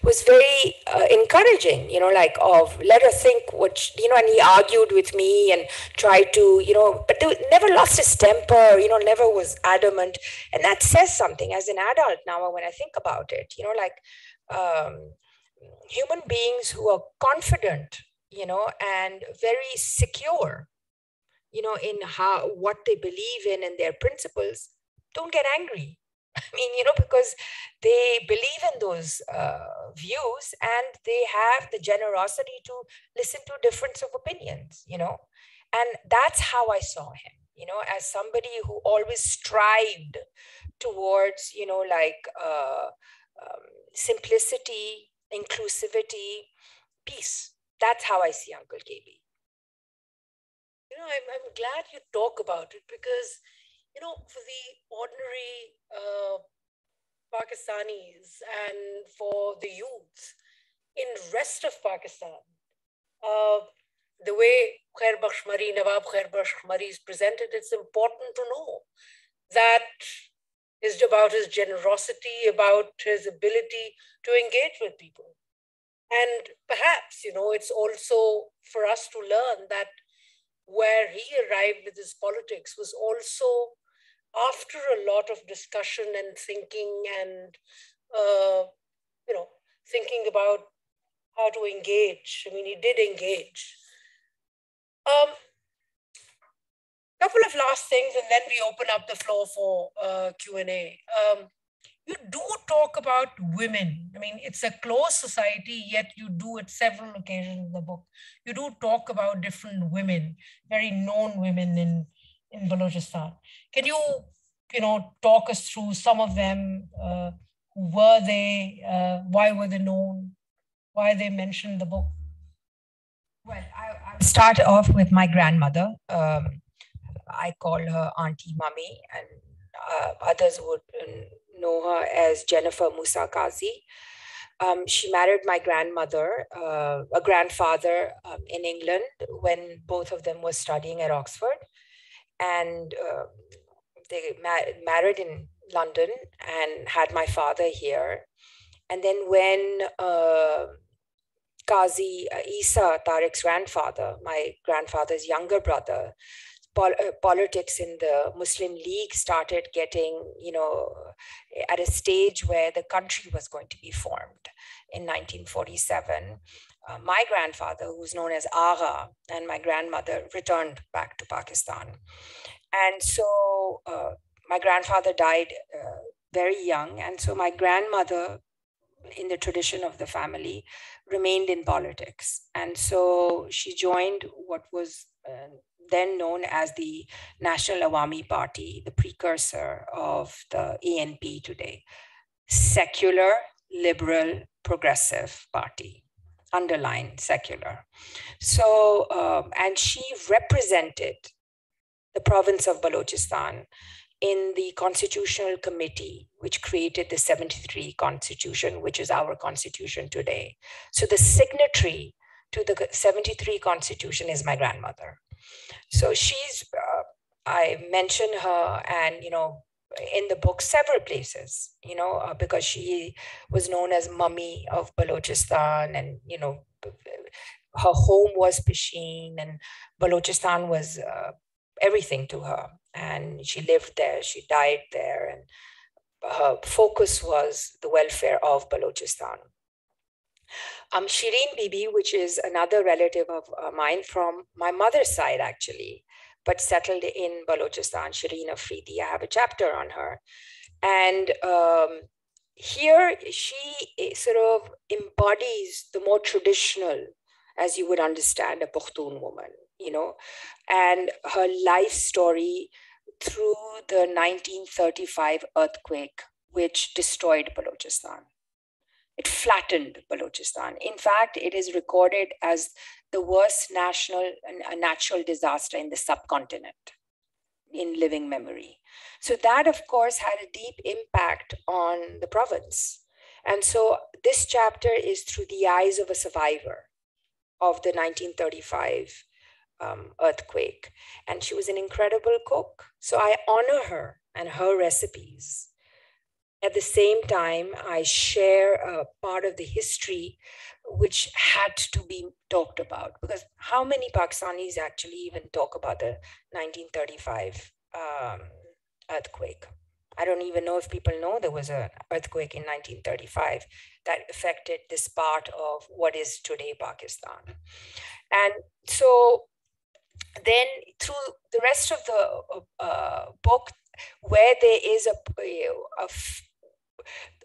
was very uh, encouraging you know like of let her think what you know and he argued with me and tried to you know but never lost his temper you know never was adamant and that says something as an adult now when i think about it you know like um, human beings who are confident you know and very secure you know in how what they believe in and their principles don't get angry. I mean you know because they believe in those uh, views and they have the generosity to listen to difference of opinions you know? And that's how i saw him you know as somebody who always strived towards you know like uh, um, simplicity inclusivity peace. That's how i see uncle kb you know, I'm, I'm glad you talk about it because, you know, for the ordinary uh, Pakistanis and for the youth in rest of Pakistan, uh, the way Khair Bakhsh Marri, Nawab Khair Bakhsh Marri is presented, it's important to know that is about his generosity, about his ability to engage with people. And perhaps, you know, it's also for us to learn that where he arrived with his politics was also after a lot of discussion and thinking and uh, you know thinking about how to engage i mean he did engage um couple of last things and then we open up the floor for uh, q&a um, you do talk about women. I mean, it's a closed society, yet you do at several occasions in the book. You do talk about different women, very known women in, in Balochistan. Can you, you know, talk us through some of them? Uh, who were they? Uh, why were they known? Why they mentioned the book? Well, I, will start off with my grandmother. Um, I call her Auntie Mummy, and uh, others would know her as Jennifer Musa Qazi. Um, she married my grandmother, uh, a grandfather um, in England when both of them were studying at Oxford. And uh, they ma- married in London and had my father here. And then when uh, Qazi uh, Isa, Tariq's grandfather, my grandfather's younger brother, pol- uh, politics in the Muslim League started getting, you know, at a stage where the country was going to be formed in 1947. Uh, my grandfather, who's known as Agha, and my grandmother returned back to Pakistan. And so uh, my grandfather died uh, very young. And so my grandmother, in the tradition of the family, remained in politics. And so she joined what was then known as the National Awami Party, the precursor of the ANP today. Secular, liberal, progressive party, underline secular. So, um, and she represented the province of Balochistan in the constitutional committee which created the 73 constitution which is our constitution today so the signatory to the 73 constitution is my grandmother so she's, uh, I mention her and, you know, in the book several places, you know, uh, because she was known as mummy of Balochistan and, you know, her home was Pishin and Balochistan was uh, everything to her. And she lived there, she died there, and her focus was the welfare of Balochistan. Um, Shireen Bibi, which is another relative of uh, mine from my mother's side, actually, but settled in Balochistan, Shireen Afridi. I have a chapter on her. And um, here she eh, sort of embodies the more traditional, as you would understand, a Pushtun woman, you know, and her life story through the 1935 earthquake, which destroyed Balochistan. It flattened Balochistan. In fact, it is recorded as the worst national natural disaster in the subcontinent in living memory. So that, of course, had a deep impact on the province. And so this chapter is through the eyes of a survivor of the 1935 um, earthquake. And she was an incredible cook. So I honor her and her recipes. At the same time, I share a part of the history which had to be talked about because how many Pakistanis actually even talk about the 1935 um, earthquake? I don't even know if people know there was an earthquake in 1935 that affected this part of what is today Pakistan. And so then through the rest of the uh, book, where there is a, a,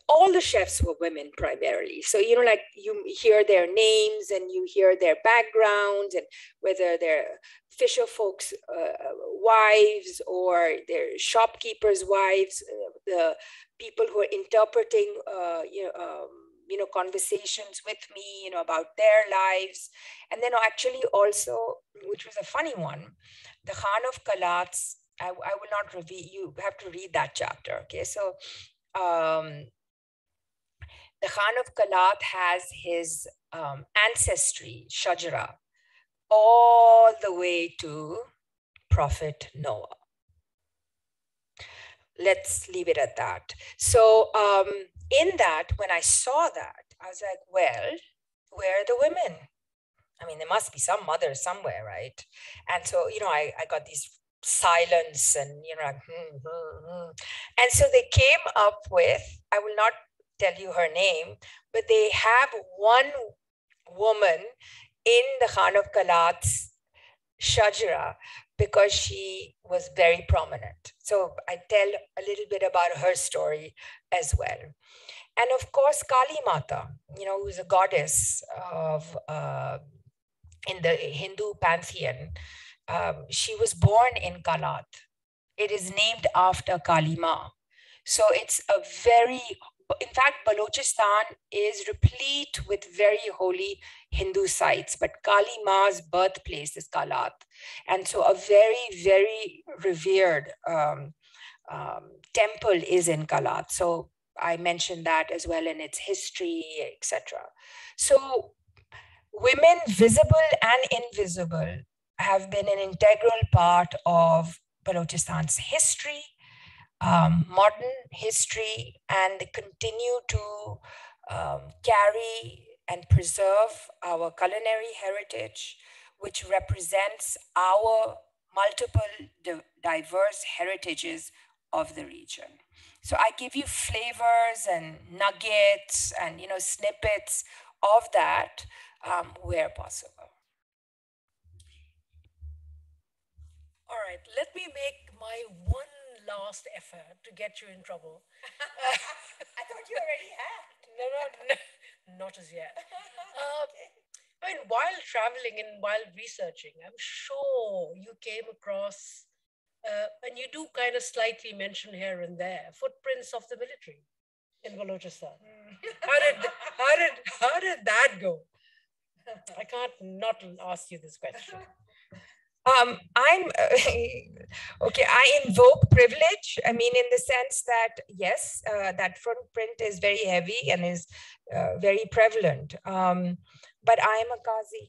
all the chefs were women primarily. So, you know, like you hear their names and you hear their backgrounds and whether they're fisher folks' uh, wives or their shopkeepers' wives, uh, the people who are interpreting, uh, you know, um, you know, conversations with me, you know, about their lives. And then actually also, which was a funny one, the Khan of Kalat's, I, I will not reveal, you have to read that chapter, okay? So um, the Khan of Kalat has his um, ancestry, Shajara, all the way to Prophet Noah. Let's leave it at that. So, um, in that, when I saw that, I was like, well, where are the women? I mean, there must be some mother somewhere, right? And so, you know, I, I got these silence and, you know, like, hmm, hmm, hmm. and so they came up with, I will not tell you her name, but they have one woman in the Khan of Kalat's Shajara because she was very prominent. So I tell a little bit about her story as well. And of course, Kali Mata, you know, who's a goddess of uh, in the Hindu pantheon. Um, she was born in Kalat. It is named after Kali Ma. So it's a very in fact, Balochistan is replete with very holy Hindu sites, but Kali Ma's birthplace is Kalat. And so a very, very revered um, um, temple is in Kalat. So I mentioned that as well in its history, etc. So women, visible and invisible, have been an integral part of Balochistan's history, um, modern history and they continue to um, carry and preserve our culinary heritage, which represents our multiple diverse heritages of the region. So I give you flavors and nuggets and you know snippets of that um, where possible. All right, let me make my one last effort to get you in trouble. I thought you already had. No, no, no not as yet. Uh, okay. I mean, while traveling and while researching, I'm sure you came across, uh, and you do kind of slightly mention here and there, footprints of the military in Balochistan. Mm. how did how did how did that go? I can't not ask you this question. Um, I'm uh, okay. I invoke privilege. I mean, in the sense that yes, uh, that footprint is very heavy and is uh, very prevalent. Um, but I am a Qazi,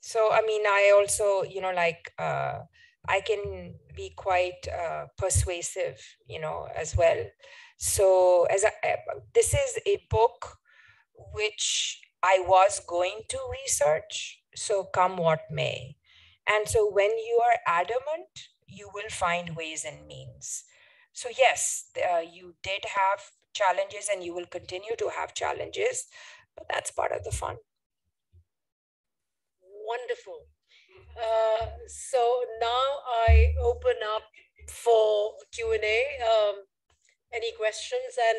so I mean, I also, you know, like uh, I can be quite uh, persuasive, you know, as well. So, as a, uh, this is a book which I was going to research. So, come what may and so when you are adamant, you will find ways and means. So, yes, uh, you did have challenges and you will continue to have challenges, but that's part of the fun. Wonderful. Uh, so now I open up for Q&A. Um, any questions? And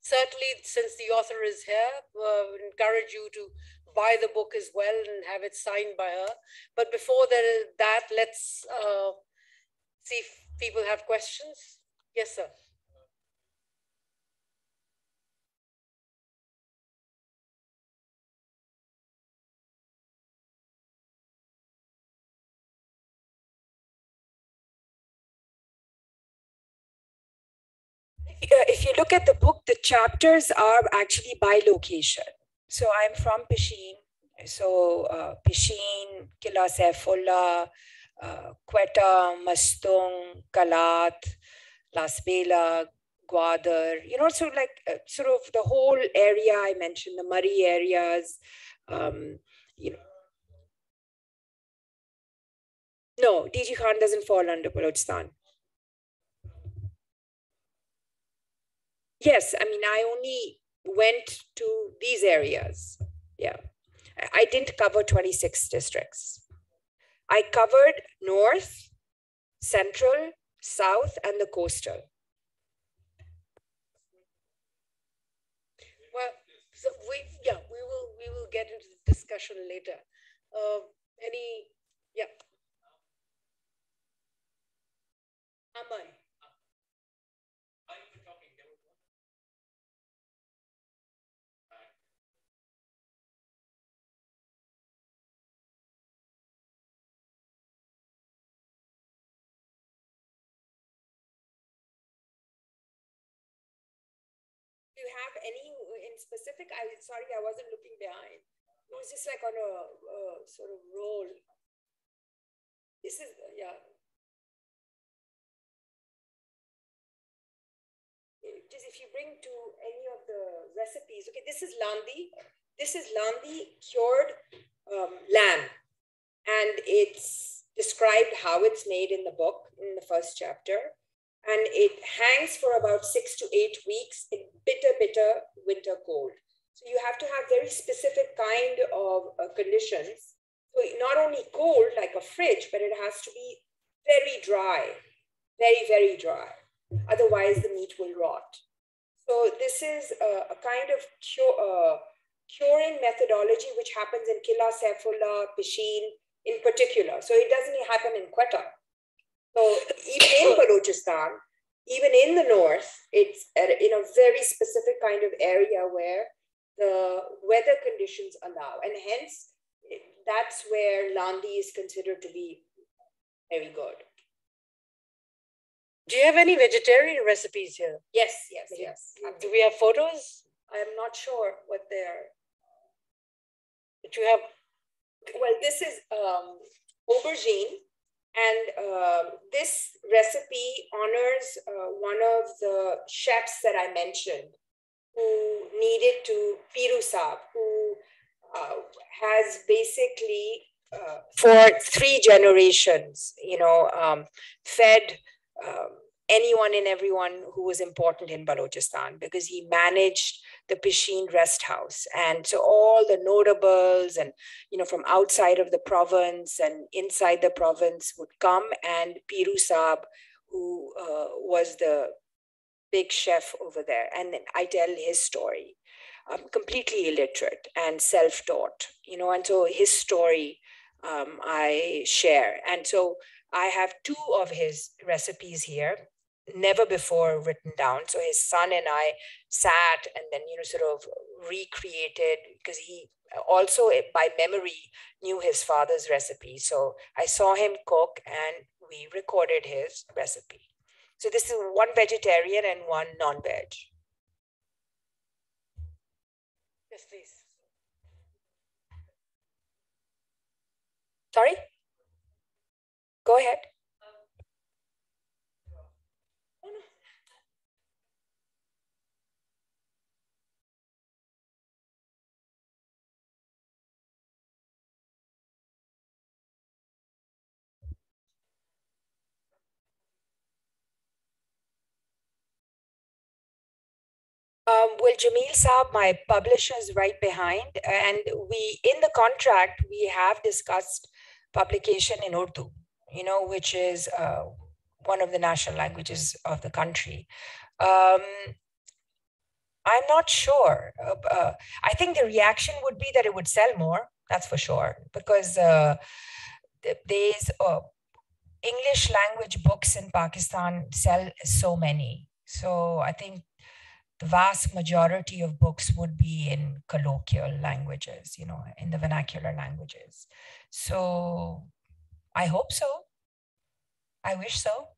certainly, since the author is here, uh, encourage you to buy the book as well and have it signed by her. But before that, let's uh, see if people have questions. Yes, sir. if you look at the book, the chapters are actually by location. So I'm from Pishin. So uh, Pishin, Kila Saifullah, uh, Quetta, Mastung, Kalat, Las Bela, Gwadar, you know, so like uh, sort of the whole area I mentioned, the Marri areas, um, you know. No, DG Khan doesn't fall under Balochistan. Yes, I mean, I only went to these areas. Yeah. I didn't cover 26 districts. I covered north, central, south, and the coastal. Well, so we yeah we will we will get into the discussion later. Uh, any yeah. You have any in specific? I sorry, I wasn't looking behind. It was just like on a, a sort of roll. This is yeah. Just if you bring to any of the recipes, okay, this is landi. This is landi cured um, lamb, and it's described how it's made in the book in the first chapter and it hangs for about six to eight weeks in bitter, bitter winter cold. So you have to have very specific kind of uh, conditions. So not only cold like a fridge, but it has to be very dry, very, very dry. Otherwise the meat will rot. So this is a, a kind of cure, uh, curing methodology which happens in Killa, Saifullah, Pishin in particular. So it doesn't happen in Quetta so even in Balochistan, even in the north, it's in a very specific kind of area where the weather conditions allow. And hence, that's where Landi is considered to be very good. Do you have any vegetarian recipes here? Yes, yes, yes. Do we have photos? I'm not sure what they're. But you have. Well, this is um, aubergine and um, this recipe honors uh, one of the chefs that I mentioned who needed to, Piru Saab, who uh, has basically uh, for three generations, you know, um, fed um, anyone and everyone who was important in Balochistan because he managed the Pishin rest house. And so all the notables and, you know, from outside of the province and inside the province would come and Piru Saab, who uh, was the big chef over there. And I tell his story. I'm completely illiterate and self-taught, you know, and so his story um, I share. And so I have two of his recipes here never before written down. So his son and I sat and then, you know, sort of recreated because he also eh, by memory knew his father's recipe. So I saw him cook and we recorded his recipe. So this is one vegetarian and one non-veg. Yes, please. Sorry? Go ahead. Um, well, Jamil Saab, my publisher, is right behind. And we, in the contract, we have discussed publication in Urdu, you know, which is uh, one of the national languages of the country. Um, I'm not sure. Uh, uh, I think the reaction would be that it would sell more. That's for sure, because uh, there's uh, English language books in Pakistan sell so many. So I think the vast majority of books would be in colloquial languages, you know, in the vernacular languages. So I hope so. I wish so.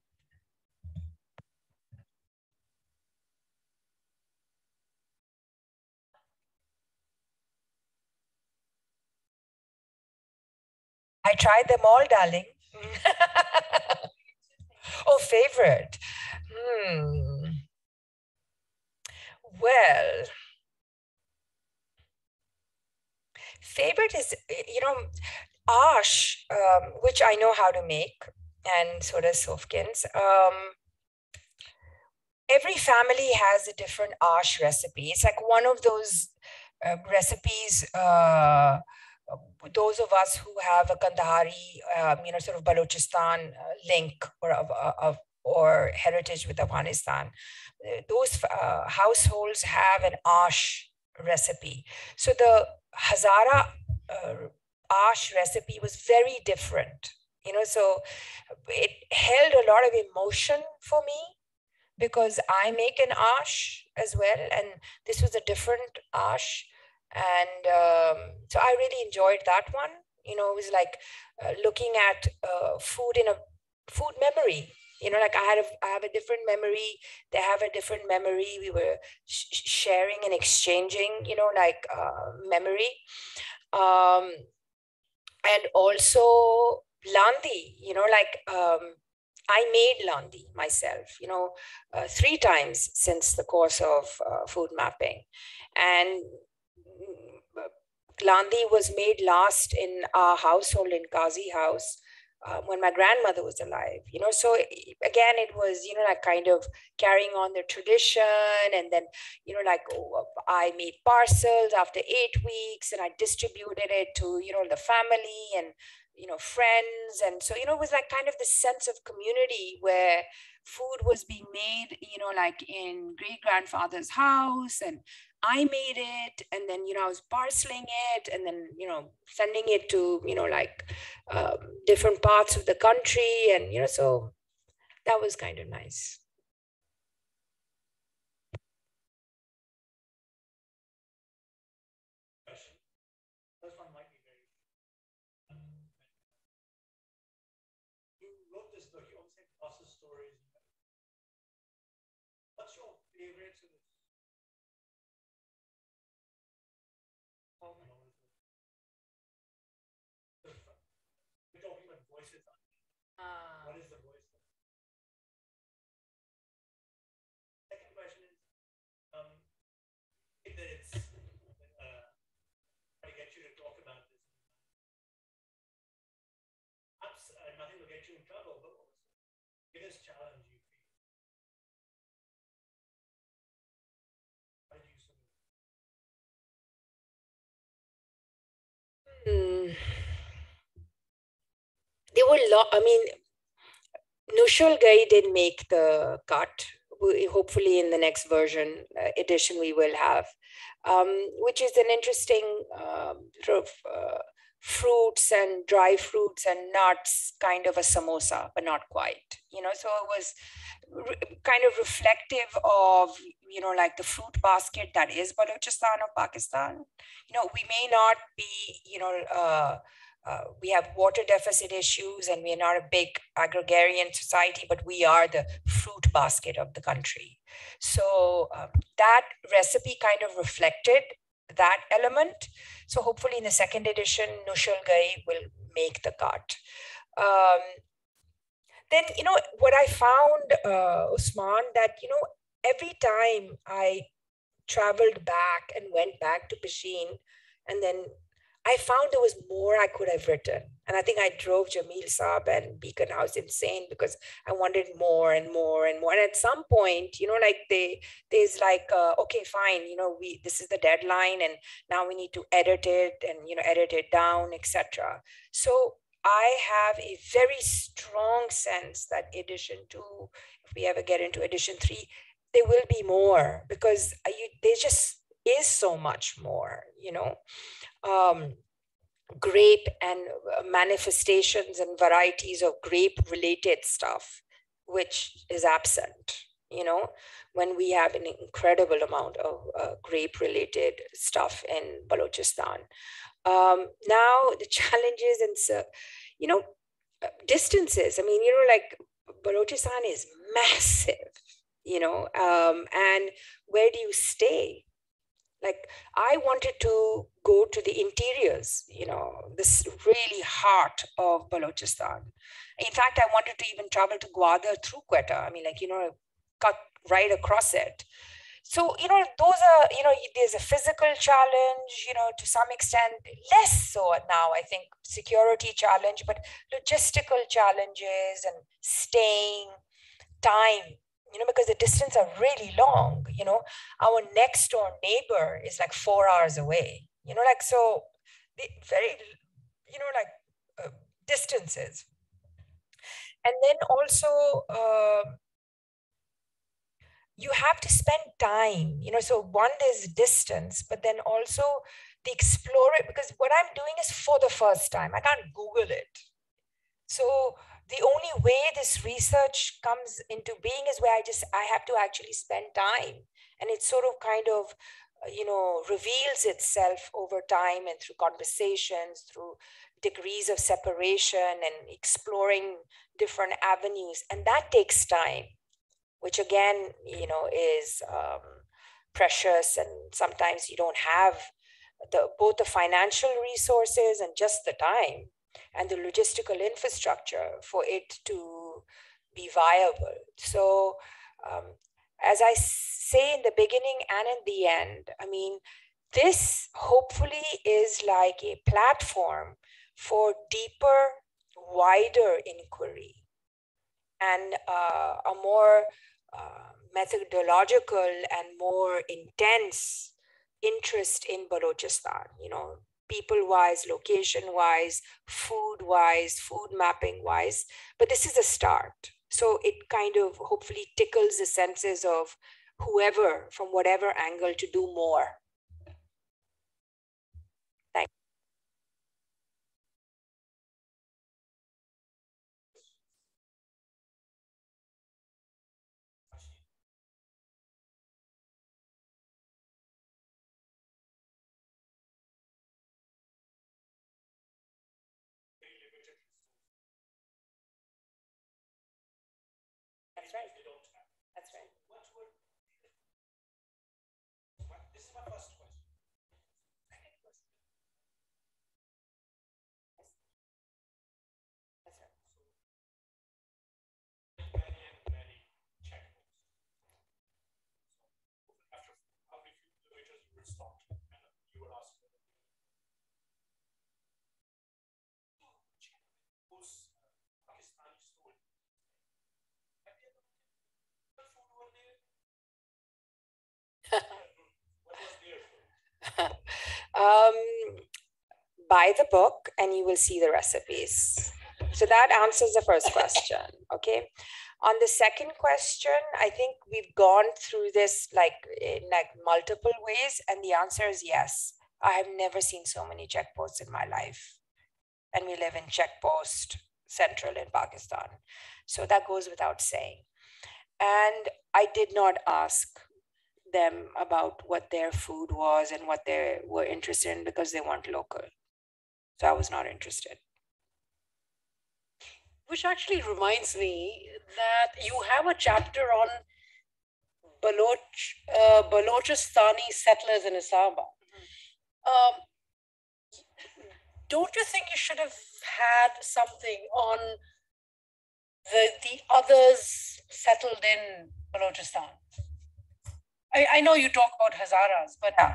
I tried them all, darling. oh, favorite. Hmm. Well, favorite is, you know, ash, um, which I know how to make, and so does sofkins Um, every family has a different ash recipe. It's like one of those uh, recipes. Uh, those of us who have a Kandahari, um, you know, sort of Balochistan uh, link or of, of or heritage with Afghanistan, those uh, households have an ash recipe. So the Hazara uh, ash recipe was very different, you know. So it held a lot of emotion for me because I make an ash as well, and this was a different ash and um, so i really enjoyed that one you know it was like uh, looking at uh, food in a food memory you know like i had a, I have a different memory. They have a different memory. We were sh- sharing and exchanging you know like uh, memory. Um, and also landi you know like um, I made Landi myself, you know, uh, three times since the course of uh, food mapping. And Landi was made last in our household in Qazi house uh, when my grandmother was alive. You know, so again, it was you know like kind of carrying on the tradition, and then you know like oh, I made parcels after eight weeks, and I distributed it to you know the family and you know friends, and so you know it was like kind of the sense of community where food was being made you know like in great grandfather's house. And I made it, and then you know I was parceling it, and then you know sending it to you know like um, different parts of the country, and you know so that was kind of nice. Is the voice? Second question is, um, uh, to get you to talk about this. Perhaps uh, nothing will get you in trouble, but what was the biggest challenge you feel? How did you? Hmm there were a lot. I mean, Nushul Gai did make the cut. Hopefully, in the next version uh, edition, we will have, um, which is an interesting um, sort of uh, fruits and dry fruits and nuts, kind of a samosa, but not quite. You know, so it was re- kind of reflective of you know like the fruit basket that is Balochistan of Pakistan. You know, we may not be you know. Uh, we have water deficit issues and we are not a big agrarian society, but we are the fruit basket of the country. So um, that recipe kind of reflected that element. So hopefully in the second edition, Nushul Gai will make the cut. Um, then, you know, what I found, uh, Usman, that, you know, every time I traveled back and went back to Pishin and then I found there was more I could have written. And I think I drove Jamil Saab and Beacon House insane because I wanted more and more and more. And at some point, you know, like they there's like, uh, okay, fine, you know, we this is the deadline and now we need to edit it and you know edit it down, etc. So I have a very strong sense that edition two, if we ever get into edition three, there will be more because you, there just is so much more, you know. Um, grape and manifestations and varieties of grape related stuff, which is absent, you know, when we have an incredible amount of uh, grape related stuff in Balochistan. Um, now the challenges and you know, distances. I mean, you know, like Balochistan is massive, you know, um, and where do you stay? Like I wanted to go to the interiors, you know, this really heart of Balochistan. In fact, I wanted to even travel to Gwadar through Quetta. I mean, like, you know, cut right across it. So, you know, those are, you know, there's a physical challenge, you know, to some extent, less so now, I think, security challenge, but logistical challenges and staying, time, you know, because the distance are really long, you know, our next door neighbor is like four hours away, you know, like, so the very, you know, like uh, distances. And then also, uh, you have to spend time, you know, so one is distance, but then also the explore it, because what I'm doing is for the first time. I can't Google it. So the only way this research comes into being is where I just I have to actually spend time, and it sort of kind of uh, you know reveals itself over time and through conversations, through degrees of separation and exploring different avenues, and that takes time, which again you know is um, precious, and sometimes you don't have the both the financial resources and just the time and the logistical infrastructure for it to be viable. So, um, as I say in the beginning and in the end, I mean, this hopefully is like a platform for deeper, wider inquiry and uh, a more uh, methodological and more intense interest in Balochistan. You know, people wise, location wise, food wise, food mapping wise. But this is a start. So it kind of hopefully tickles the senses of whoever from whatever angle to do more. Thank That's right. That's right. What would this is my first question. Second question. That's right. Many and many checkpoints. So after how many few kilometers you were stopped and you were asked whether those Pakistani story. Have you ever what food were there? what was there food? Um, buy the book and you will see the recipes. So that answers the first question. Okay. On the second question, I think we've gone through this like in like multiple ways, and the answer is yes. I have never seen so many checkposts in my life. And we live in checkpost central in Pakistan. So that goes without saying. And I did not ask them about what their food was and what they were interested in because they weren't local. So I was not interested. Which actually reminds me that you have a chapter on Baloch, uh, Balochistani settlers in Islamabad. Um, don't you think you should have had something on the the others settled in Balochistan? I, I know you talk about Hazaras, but Yeah.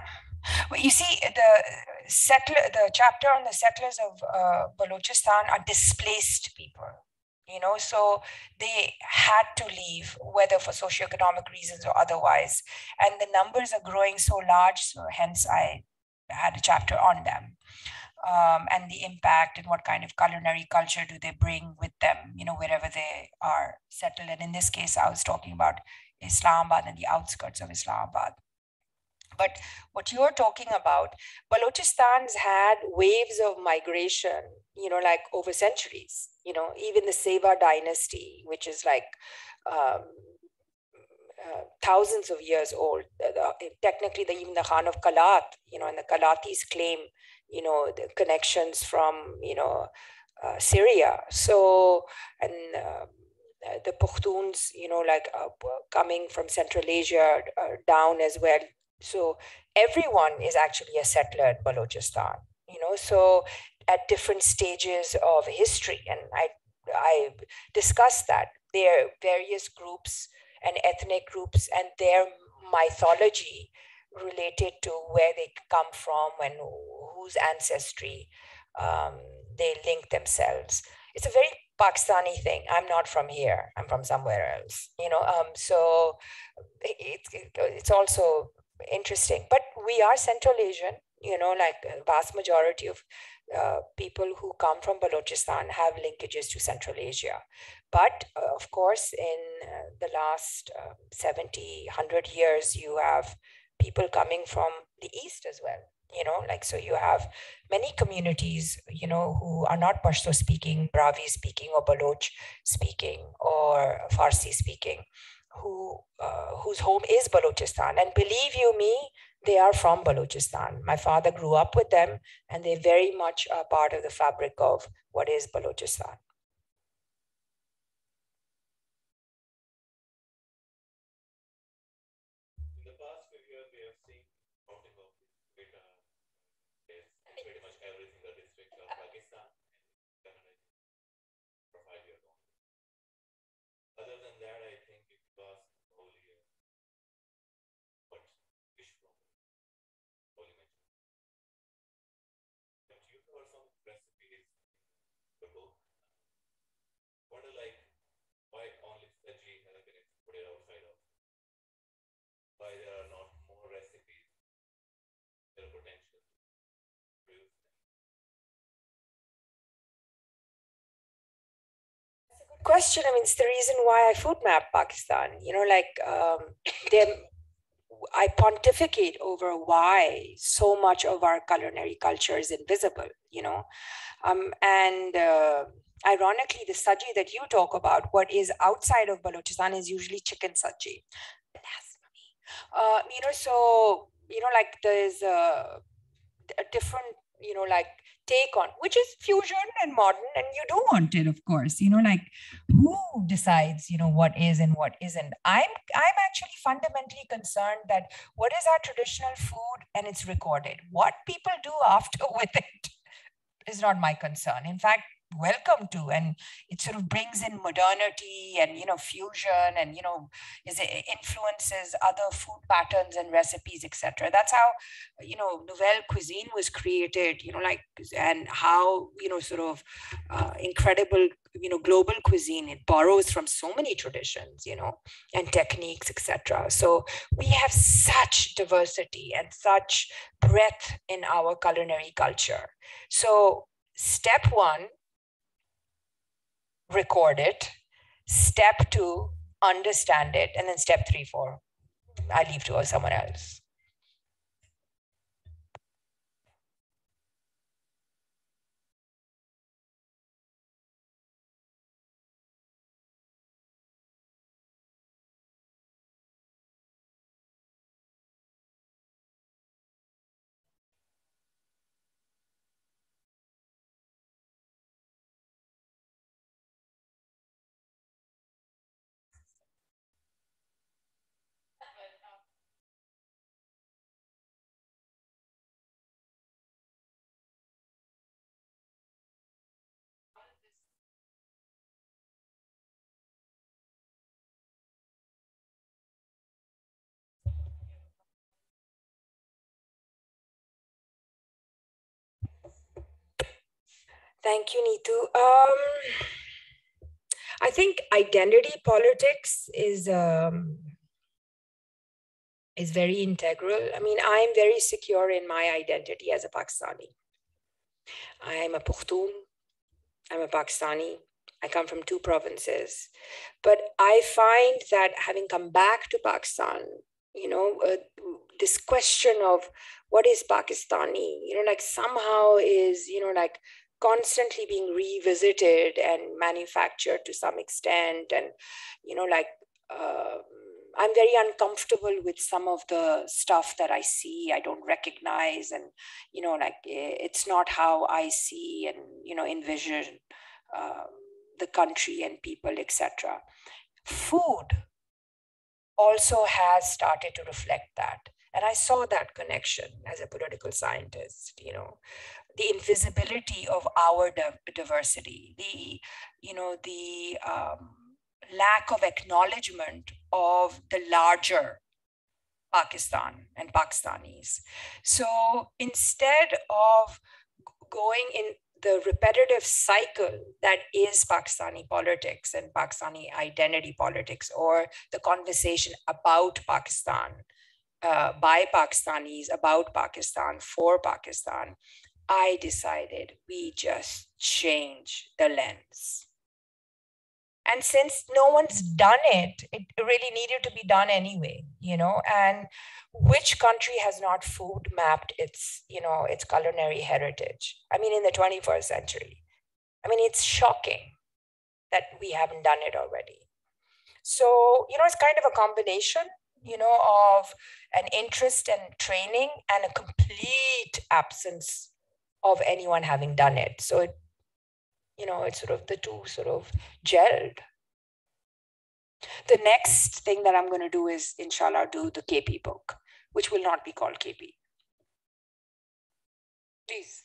Well, you see, the settler, the chapter on the settlers of uh, Balochistan are displaced people. You know, so they had to leave, whether for socioeconomic reasons or otherwise. And the numbers are growing so large, so hence I had a chapter on them. Um, and the impact and what kind of culinary culture do they bring with them, you know, wherever they are settled. And in this case, I was talking about Islamabad and the outskirts of Islamabad. But what you're talking about, Balochistan's had waves of migration, you know, like over centuries. You know, even the Seva dynasty, which is like um, uh, thousands of years old. Uh, technically, the, even the Khan of Kalat, you know, and the Kalatis claim, you know, the connections from, you know, uh, Syria. So, and uh, the Pukhtuns, you know, like uh, coming from Central Asia uh, down as well. So everyone is actually a settler Balochistan, you know, so at different stages of history. And I, I discussed that. There are various groups and ethnic groups and their mythology related to where they come from and whose ancestry um, they link themselves. It's a very Pakistani thing. I'm not from here. I'm from somewhere else. You know, um, so it's it, it's also interesting. But we are Central Asian. You know, like vast majority of uh, people who come from Balochistan have linkages to Central Asia. But uh, of course, in uh, the last uh, 70, 100 years, you have people coming from the East as well. You know, like, so you have many communities, you know, who are not Pashto speaking, Brahui speaking, or Baloch speaking, or Farsi speaking, who uh, whose home is Balochistan. And believe you me, they are from Balochistan. My father grew up with them, and they're very much are part of the fabric of what is Balochistan. Question. I mean, it's the reason why I food map Pakistan. You know, like um, I pontificate over why so much of our culinary culture is invisible. You know, um, and uh, ironically, the saji that you talk about, what is outside of Balochistan, is usually chicken saji. Uh, you know, so you know, like there's a, a different, you know, like take on, which is fusion and modern, and you do want it, of course. You know, like who decides, you know, what is and what isn't. I'm I'm actually fundamentally concerned that what is our traditional food and it's recorded. What people do after with it is not my concern. In fact, welcome to. And it sort of brings in modernity and you know fusion and you know is it influences other food patterns and recipes etc that's how you know nouvelle cuisine was created you know like and how you know sort of uh, incredible you know global cuisine. It borrows from so many traditions you know and techniques etc so we have such diversity and such breadth in our culinary culture. So step one record it. Step two, understand it. And then step three, four, I leave to someone else. Thank you, Neetu. Um, I think identity politics is um, is very integral. I mean, I am very secure in my identity as a Pakistani. I am a Pushtun. I'm a Pakistani. I come from two provinces. But I find that having come back to Pakistan, you know, uh, this question of what is Pakistani, you know, like somehow is, you know, like constantly being revisited and manufactured to some extent. And, you know, like, uh, I'm very uncomfortable with some of the stuff that I see, I don't recognize, and you know, like it's not how I see and you know envision uh, the country and people, etc. Food also has started to reflect that, and I saw that connection as a political scientist. You know, the invisibility of our diversity, the you know the um, lack of acknowledgement of the larger Pakistan and Pakistanis. So instead of going in the repetitive cycle that is Pakistani politics and Pakistani identity politics, or the conversation about Pakistan uh, by Pakistanis, about Pakistan, for Pakistan, I decided we just change the lens. And since no one's mm. done it, it really needed to be done anyway, you know. And which country has not food mapped its, you know, its culinary heritage? I mean, in the 21st century. I mean, it's shocking that we haven't done it already. So, you know, it's kind of a combination, you know, of an interest and training and a complete absence of anyone having done it. So it you know, it's sort of the two sort of gelled. The next thing that I'm going to do is, inshallah, do the KP book, which will not be called KP. Please.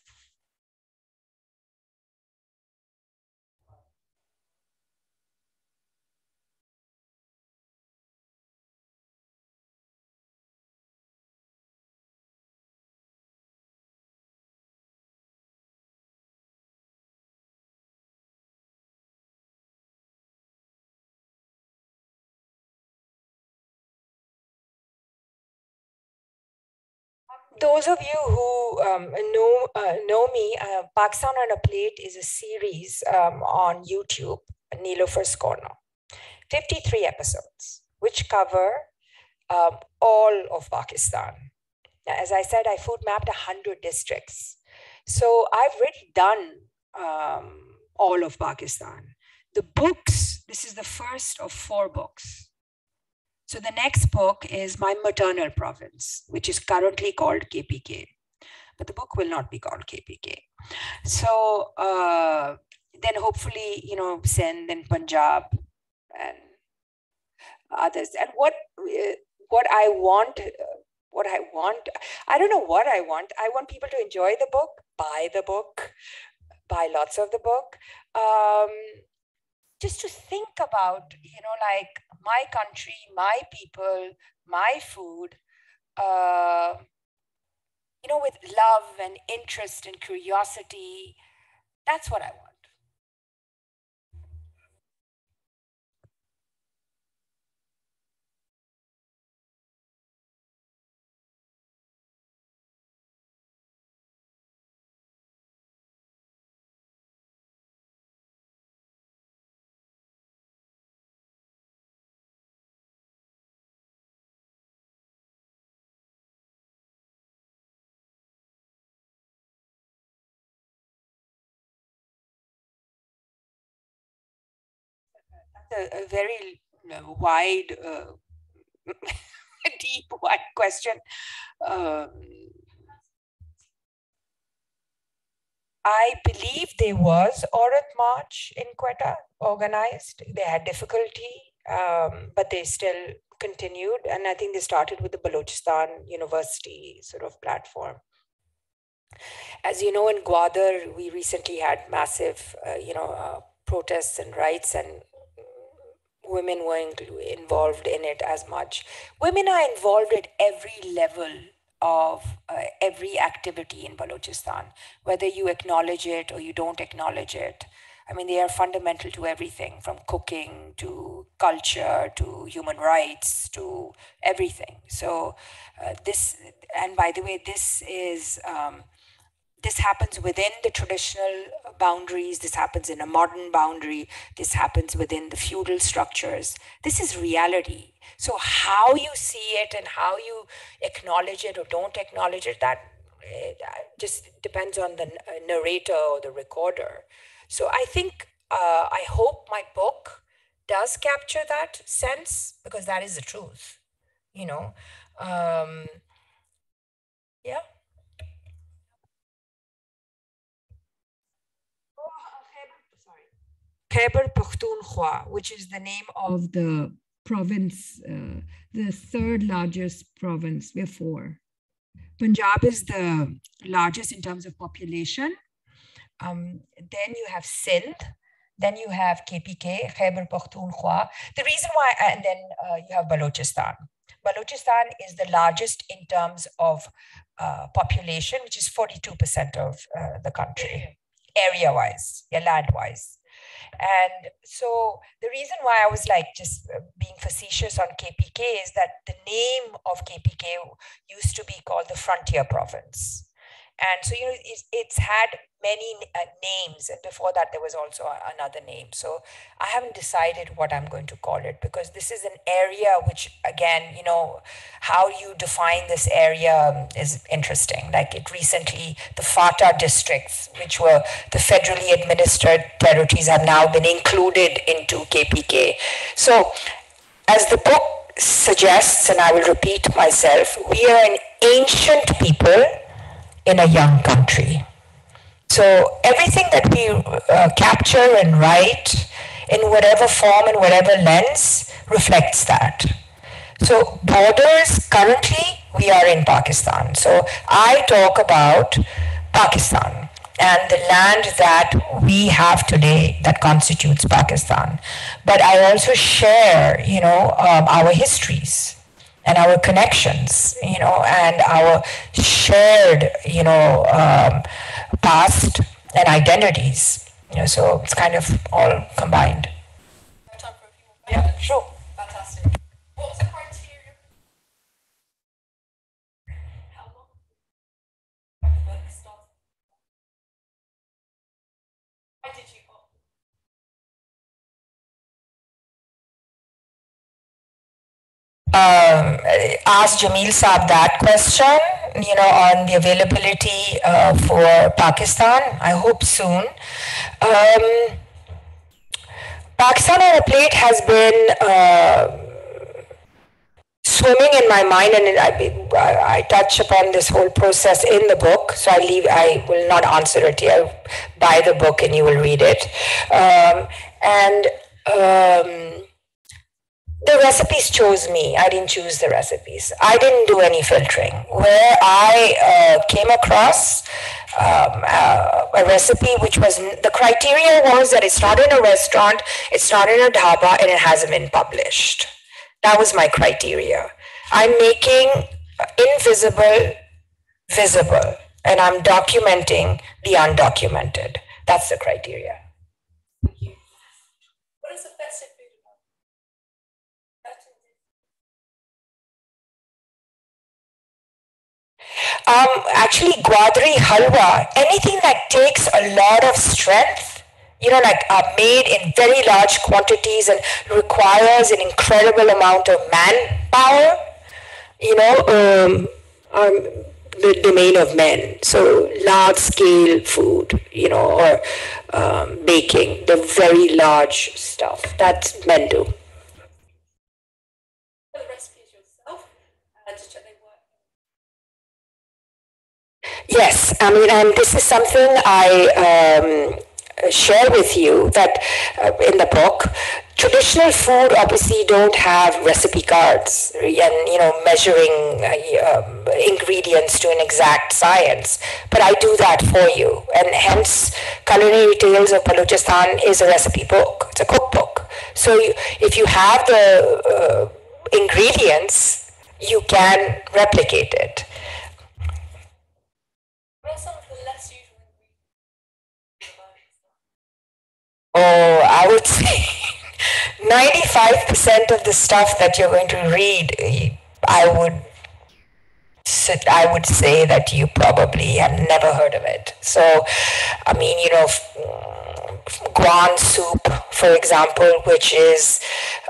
Those of you who um, know uh, know me, uh, Pakistan on a Plate is a series um, on YouTube, Nilofer's Corner. 53 episodes, which cover um, all of Pakistan. Now, as I said, I food mapped 100 districts. So I've really done um, all of Pakistan. The books, this is the first of four books. So the next book is my maternal province, which is currently called KPK, but the book will not be called KPK. So uh, then hopefully, you know, Sindh and Punjab and others. And what uh, what I want, what I want, I don't know what I want. I want people to enjoy the book, buy the book, buy lots of the book. Um, just to think about, you know, like my country, my people, my food, uh, you know, with love and interest and curiosity. That's what I want. A, a very wide, uh, deep, wide question. Um, I believe there was Aurat March in Quetta organized. They had difficulty, um, but they still continued. And I think they started with the Balochistan University sort of platform. As you know, in Gwadar, we recently had massive, uh, you know, uh, protests and riots and women weren't involved in it as much. Women are involved at every level of uh, every activity in Balochistan, whether you acknowledge it or you don't acknowledge it. I mean, they are fundamental to everything from cooking to culture to human rights to everything. So, uh, this, and by the way, this is um, this happens within the traditional boundaries, this happens in a modern boundary, this happens within the feudal structures. This is reality. So, how you see it and how you acknowledge it or don't acknowledge it, that it just depends on the narrator or the recorder. So, I think, uh, I hope my book does capture that sense because that is the truth, you know. Um, yeah. Khyber Pakhtunkhwa, which is the name of the province, uh, the third largest province. Four. Punjab is the largest in terms of population. Um, then you have Sindh. Then you have KPK, Khyber Pakhtunkhwa. The reason why, and then uh, you have Balochistan. Balochistan is the largest in terms of uh, population, which is 42% of uh, the country, area wise, yeah, land wise. And so the reason why I was like just uh, being facetious on KPK is that the name of KPK used to be called the Frontier Province. And so, you know, it's, it's had many uh, names. And before that, there was also another name. So I haven't decided what I'm going to call it because this is an area which, again, you know, how you define this area is interesting. Like it recently, the FATA districts, which were the federally administered territories, have now been included into KPK. So, as the book suggests, and I will repeat myself, we are an ancient people in a young country. So everything that we uh, capture and write in whatever form and whatever lens reflects that. So borders, currently we are in Pakistan. So I talk about Pakistan and the land that we have today that constitutes Pakistan. But I also share, you know, um, our histories and our connections, you know, and our shared, you know, um, past and identities. You know, so it's kind of all combined. Yeah, sure. Fantastic. What was the criteria? How long? Why did you um, ask Jameel Saab that question, you know, on the availability uh, for Pakistan. I hope soon. Um, Pakistan on a plate has been uh, swimming in my mind, and I, I, touch upon this whole process in the book. So I leave. I will not answer it here. Buy the book, and you will read it. Um, and um, the recipes chose me. I didn't choose the recipes. I didn't do any filtering. Where I uh, came across um, uh, a recipe which was the criteria was that it's not in a restaurant, it's not in a dhaba, and it hasn't been published. That was my criteria. I'm making invisible visible, and I'm documenting the undocumented. That's the criteria. Um, actually, guadri halwa, anything that takes a lot of strength, you know, like are made in very large quantities and requires an incredible amount of manpower, you know, um, um, the domain of men. So large scale food, you know, or um, baking, the very large stuff that men do. Yes, I mean, and this is something I um, share with you that uh, in the book, traditional food obviously don't have recipe cards and you know measuring uh, um, ingredients to an exact science but i do that for you. And hence culinary tales of balochistan is a recipe book. It's a cookbook. So you, if you have the uh, ingredients you can replicate it Oh, I would say 95% of the stuff that you're going to read, I would I would say that you probably have never heard of it. So, I mean, you know, guan soup, for example, which is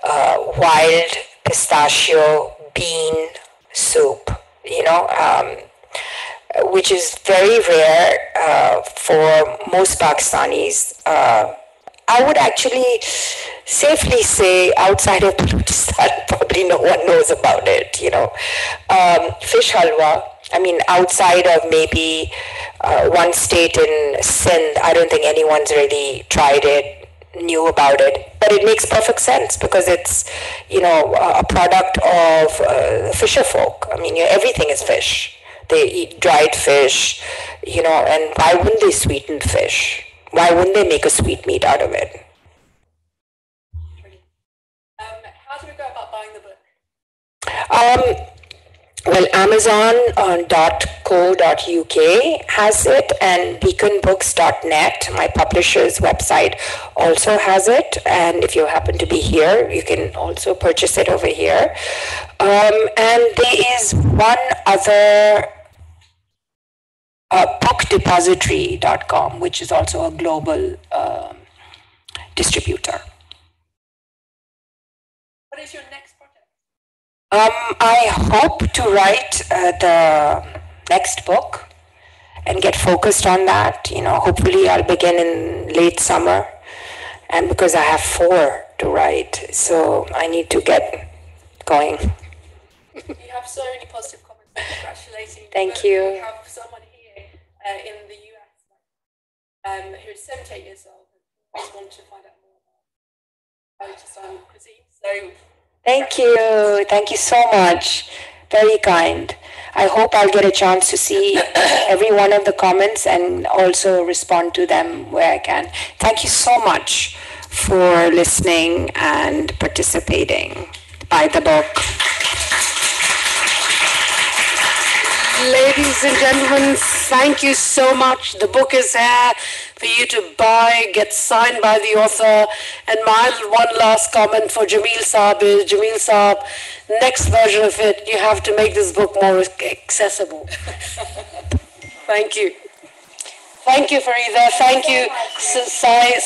uh, wild pistachio bean soup, you know, um, which is very rare uh, for most Pakistanis. Uh, I would actually safely say outside of Balochistan, probably no one knows about it, you know. Um, fish halwa, I mean, outside of maybe uh, one state in Sindh, I don't think anyone's really tried it, knew about it. But it makes perfect sense because it's, you know, a product of uh, fisher folk. I mean, everything is fish. They eat dried fish, you know, and why wouldn't they sweeten fish? Why wouldn't they make a sweet meat out of it? Um, how do we go about buying the book? Um, well, Amazon.co.uk has it, and beaconbooks.net, my publisher's website, also has it. And if you happen to be here, you can also purchase it over here. Um, and there is one other uh, bookdepository.com, which is also a global um, distributor. What is your next? Um, I hope to write uh, the next book and get focused on that. You know, hopefully I'll begin in late summer, and because I have four to write, so I need to get going. you have so many positive comments. Congratulating. Thank you. We have someone uh, in the US um, who's 78 years old and want to find out more about Balochistan cuisine. So Thank you. Thank you so much. Very kind. I hope I'll get a chance to see every one of the comments and also respond to them where I can. Thank you so much for listening and participating. Buy the book. Ladies and gentlemen, thank you so much. The book is here for you to buy, get signed by the author. And my one last comment for Jameel Saab is Jameel Saab, next version of it, you have to make this book more accessible. thank you. Thank you, Farida. Thank you, Sai.